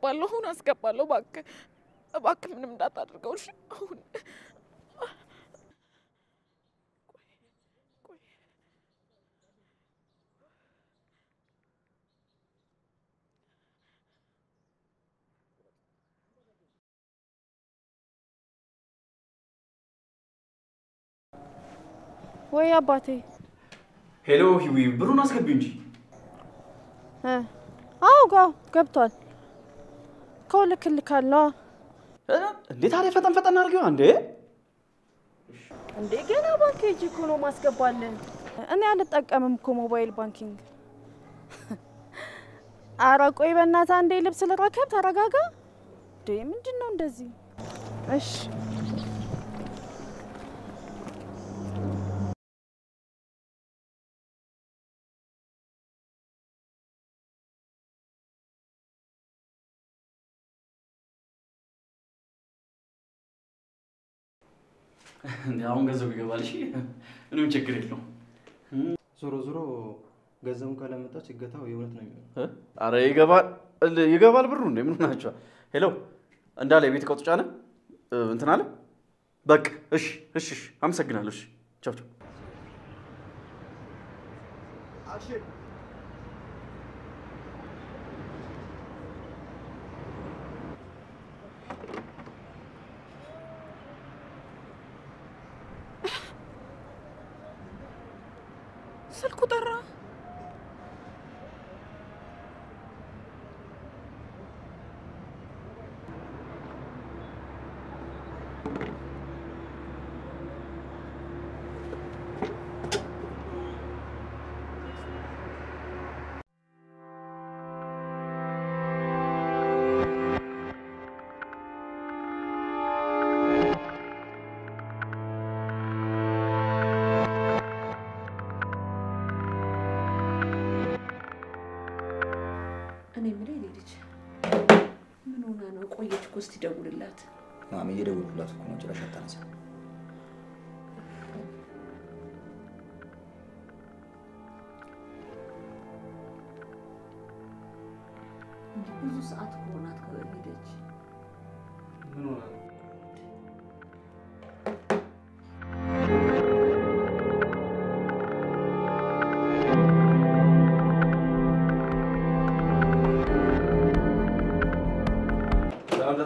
አስገባለሁ፣ አሁን አስገባለሁ። እባክህ እባክህ ምንም እንዳታደርገው እሺ። አሁን ወይ አባቴ ሄሎ ሂዊ፣ ብሩን አስገቢው እንጂ። እ አዎ ጋ ገብቷል። ከዛ እልክልካለሁ እንዴ ታዲያ ፈጠን ፈጠን አድርጊዋ እንዴ። እንዴ ገና ባንክ ሄጄ እኮ ነው ማስገባልን። እኔ አልጠቀምም እኮ mobile banking። አረ ቆይ በእናትህ አንዴ ልብስ ልረከብ፣ ተረጋጋ። እንዴ ምንድን ነው እንደዚህ? እሺ አሁን ገንዘቡ ይገባል። እሺ ምንም ችግር የለውም። ዞሮ ዞሮ ገንዘቡን ካላመጣች እገታው የእውነት ነው የሚሆነው። አረ ይገባል ይገባል ብሩ እንዴ ምን ናቸዋል? ሄሎ እንዳለ የቤት እቃው ተጫነ እንትን አለ በቃ እሺ እሺ እሺ አመሰግናለሁ። እሺ ቻው ቻው። እስቲ ደውልላት። ማሚ እየደውሉላት እኮ ነው፣ ጭራሽ አታነሳ። ብዙ ሰዓት ከሆናት ከሄደች ምን ሆናለሁ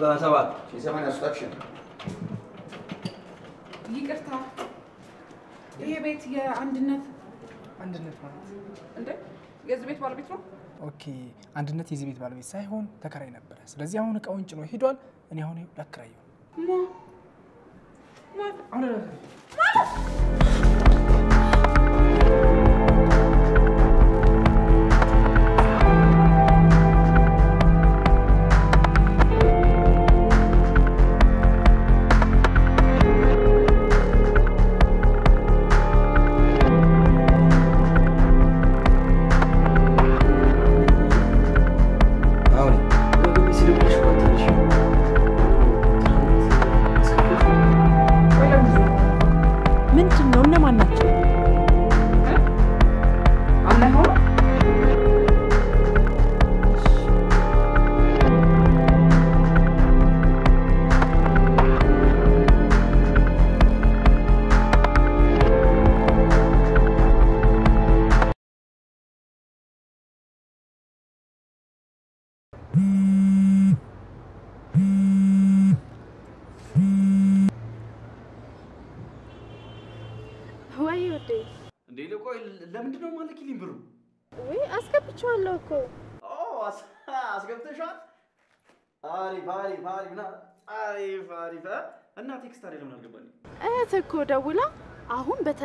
1997 ይቅርታ፣ ይሄ ቤት የአንድነት አንድነት ማለት? እንደ የዚህ ቤት ባለቤት ነው። okay፣ አንድነት የዚህ ቤት ባለቤት ሳይሆን ተከራይ ነበረ። ስለዚህ አሁን እቃውን ጭኖ ሄዷል። እኔ አሁን ላከራየው። ማለት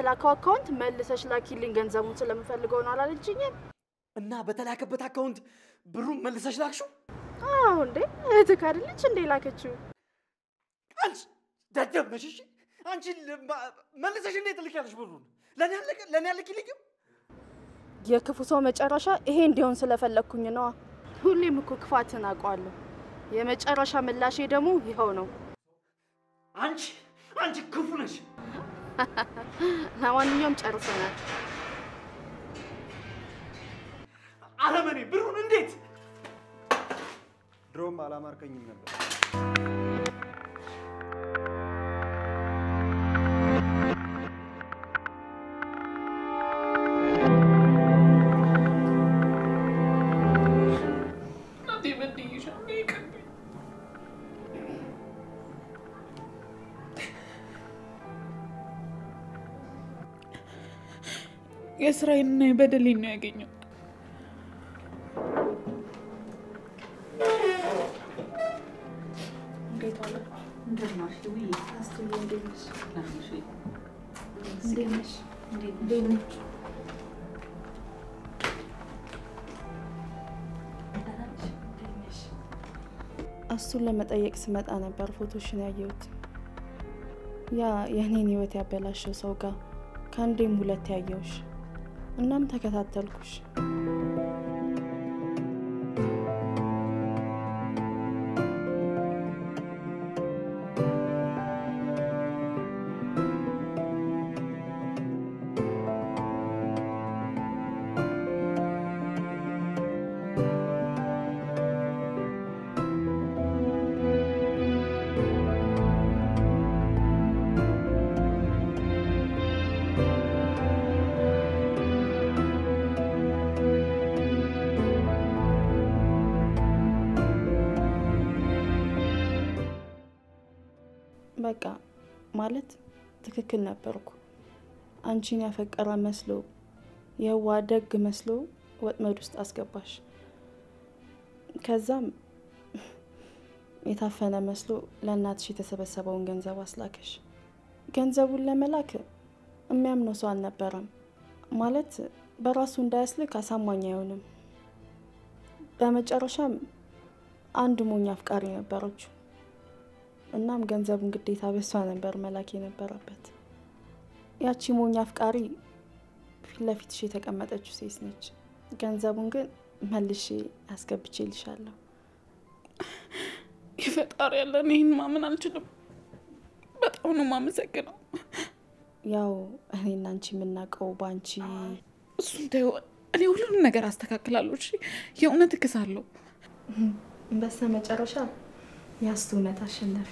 በተላከው account መልሰሽ ላኪልኝ ገንዘቡን ስለምፈልገው ነው አላለችኝም? እና በተላከበት account ብሩን መልሰሽ ላክሽው? አዎ እንዴ እህትህ አይደለች እንዴ ላከችው? አንቺ ደደብ ነሽ። እሺ አንቺ መልሰሽ እንዴት ትልኪያለሽ ብሩን? ለእኔ አላክሽልኝም የክፉ ሰው መጨረሻ ይሄ እንዲሆን ስለፈለግኩኝ ነዋ። ሁሌም እኮ ክፋትን አውቀዋለሁ። የመጨረሻ ምላሼ ደግሞ ይኸው ነው። አንቺ አንቺ ክፉ ነሽ። ለማንኛውም ጨርሰናል። አረመኔ ብሩን እንዴት ድሮም አላማርከኝም ነበር። የስራዬንና የበደሌን ነው ያገኘው።? አስቱን ለመጠየቅ ስመጣ ነበር ፎቶሽን ያየሁት። ያ የእኔን ህይወት ያበላሸው ሰው ጋር ከአንዴም ሁለት ያየውሽ። እናም ተከታተልኩሽ። ማለት ትክክል ነበርኩ። አንቺን ያፈቀረ መስሎ የዋ ደግ መስሎ ወጥመድ ውስጥ አስገባሽ። ከዛም የታፈነ መስሎ ለእናትሽ የተሰበሰበውን ገንዘብ አስላከሽ። ገንዘቡን ለመላክ የሚያምነው ሰው አልነበረም። ማለት በራሱ እንዳያስልክ አሳማኝ አይሆንም። በመጨረሻም አንድ ሞኝ አፍቃሪ ነበረችው። እናም ገንዘቡን ግዴታ በሷ ነበር መላክ የነበረበት። ያቺ ሞኝ አፍቃሪ ፊት ለፊትሽ የተቀመጠችው ሴት ነች። ገንዘቡን ግን መልሼ አስገብቼ ልሻለሁ። የፈጣሪ ያለን ይህን ማመን አልችልም። በጣም ነው የማመሰግነው። ያው እኔና አንቺ የምናውቀው በአንቺ ተይው፣ እኔ ሁሉንም ነገር አስተካክላለሁ። እሺ፣ የእውነት እክሳለሁ። በስተ መጨረሻ ያስቱ እውነት አሸነፈ።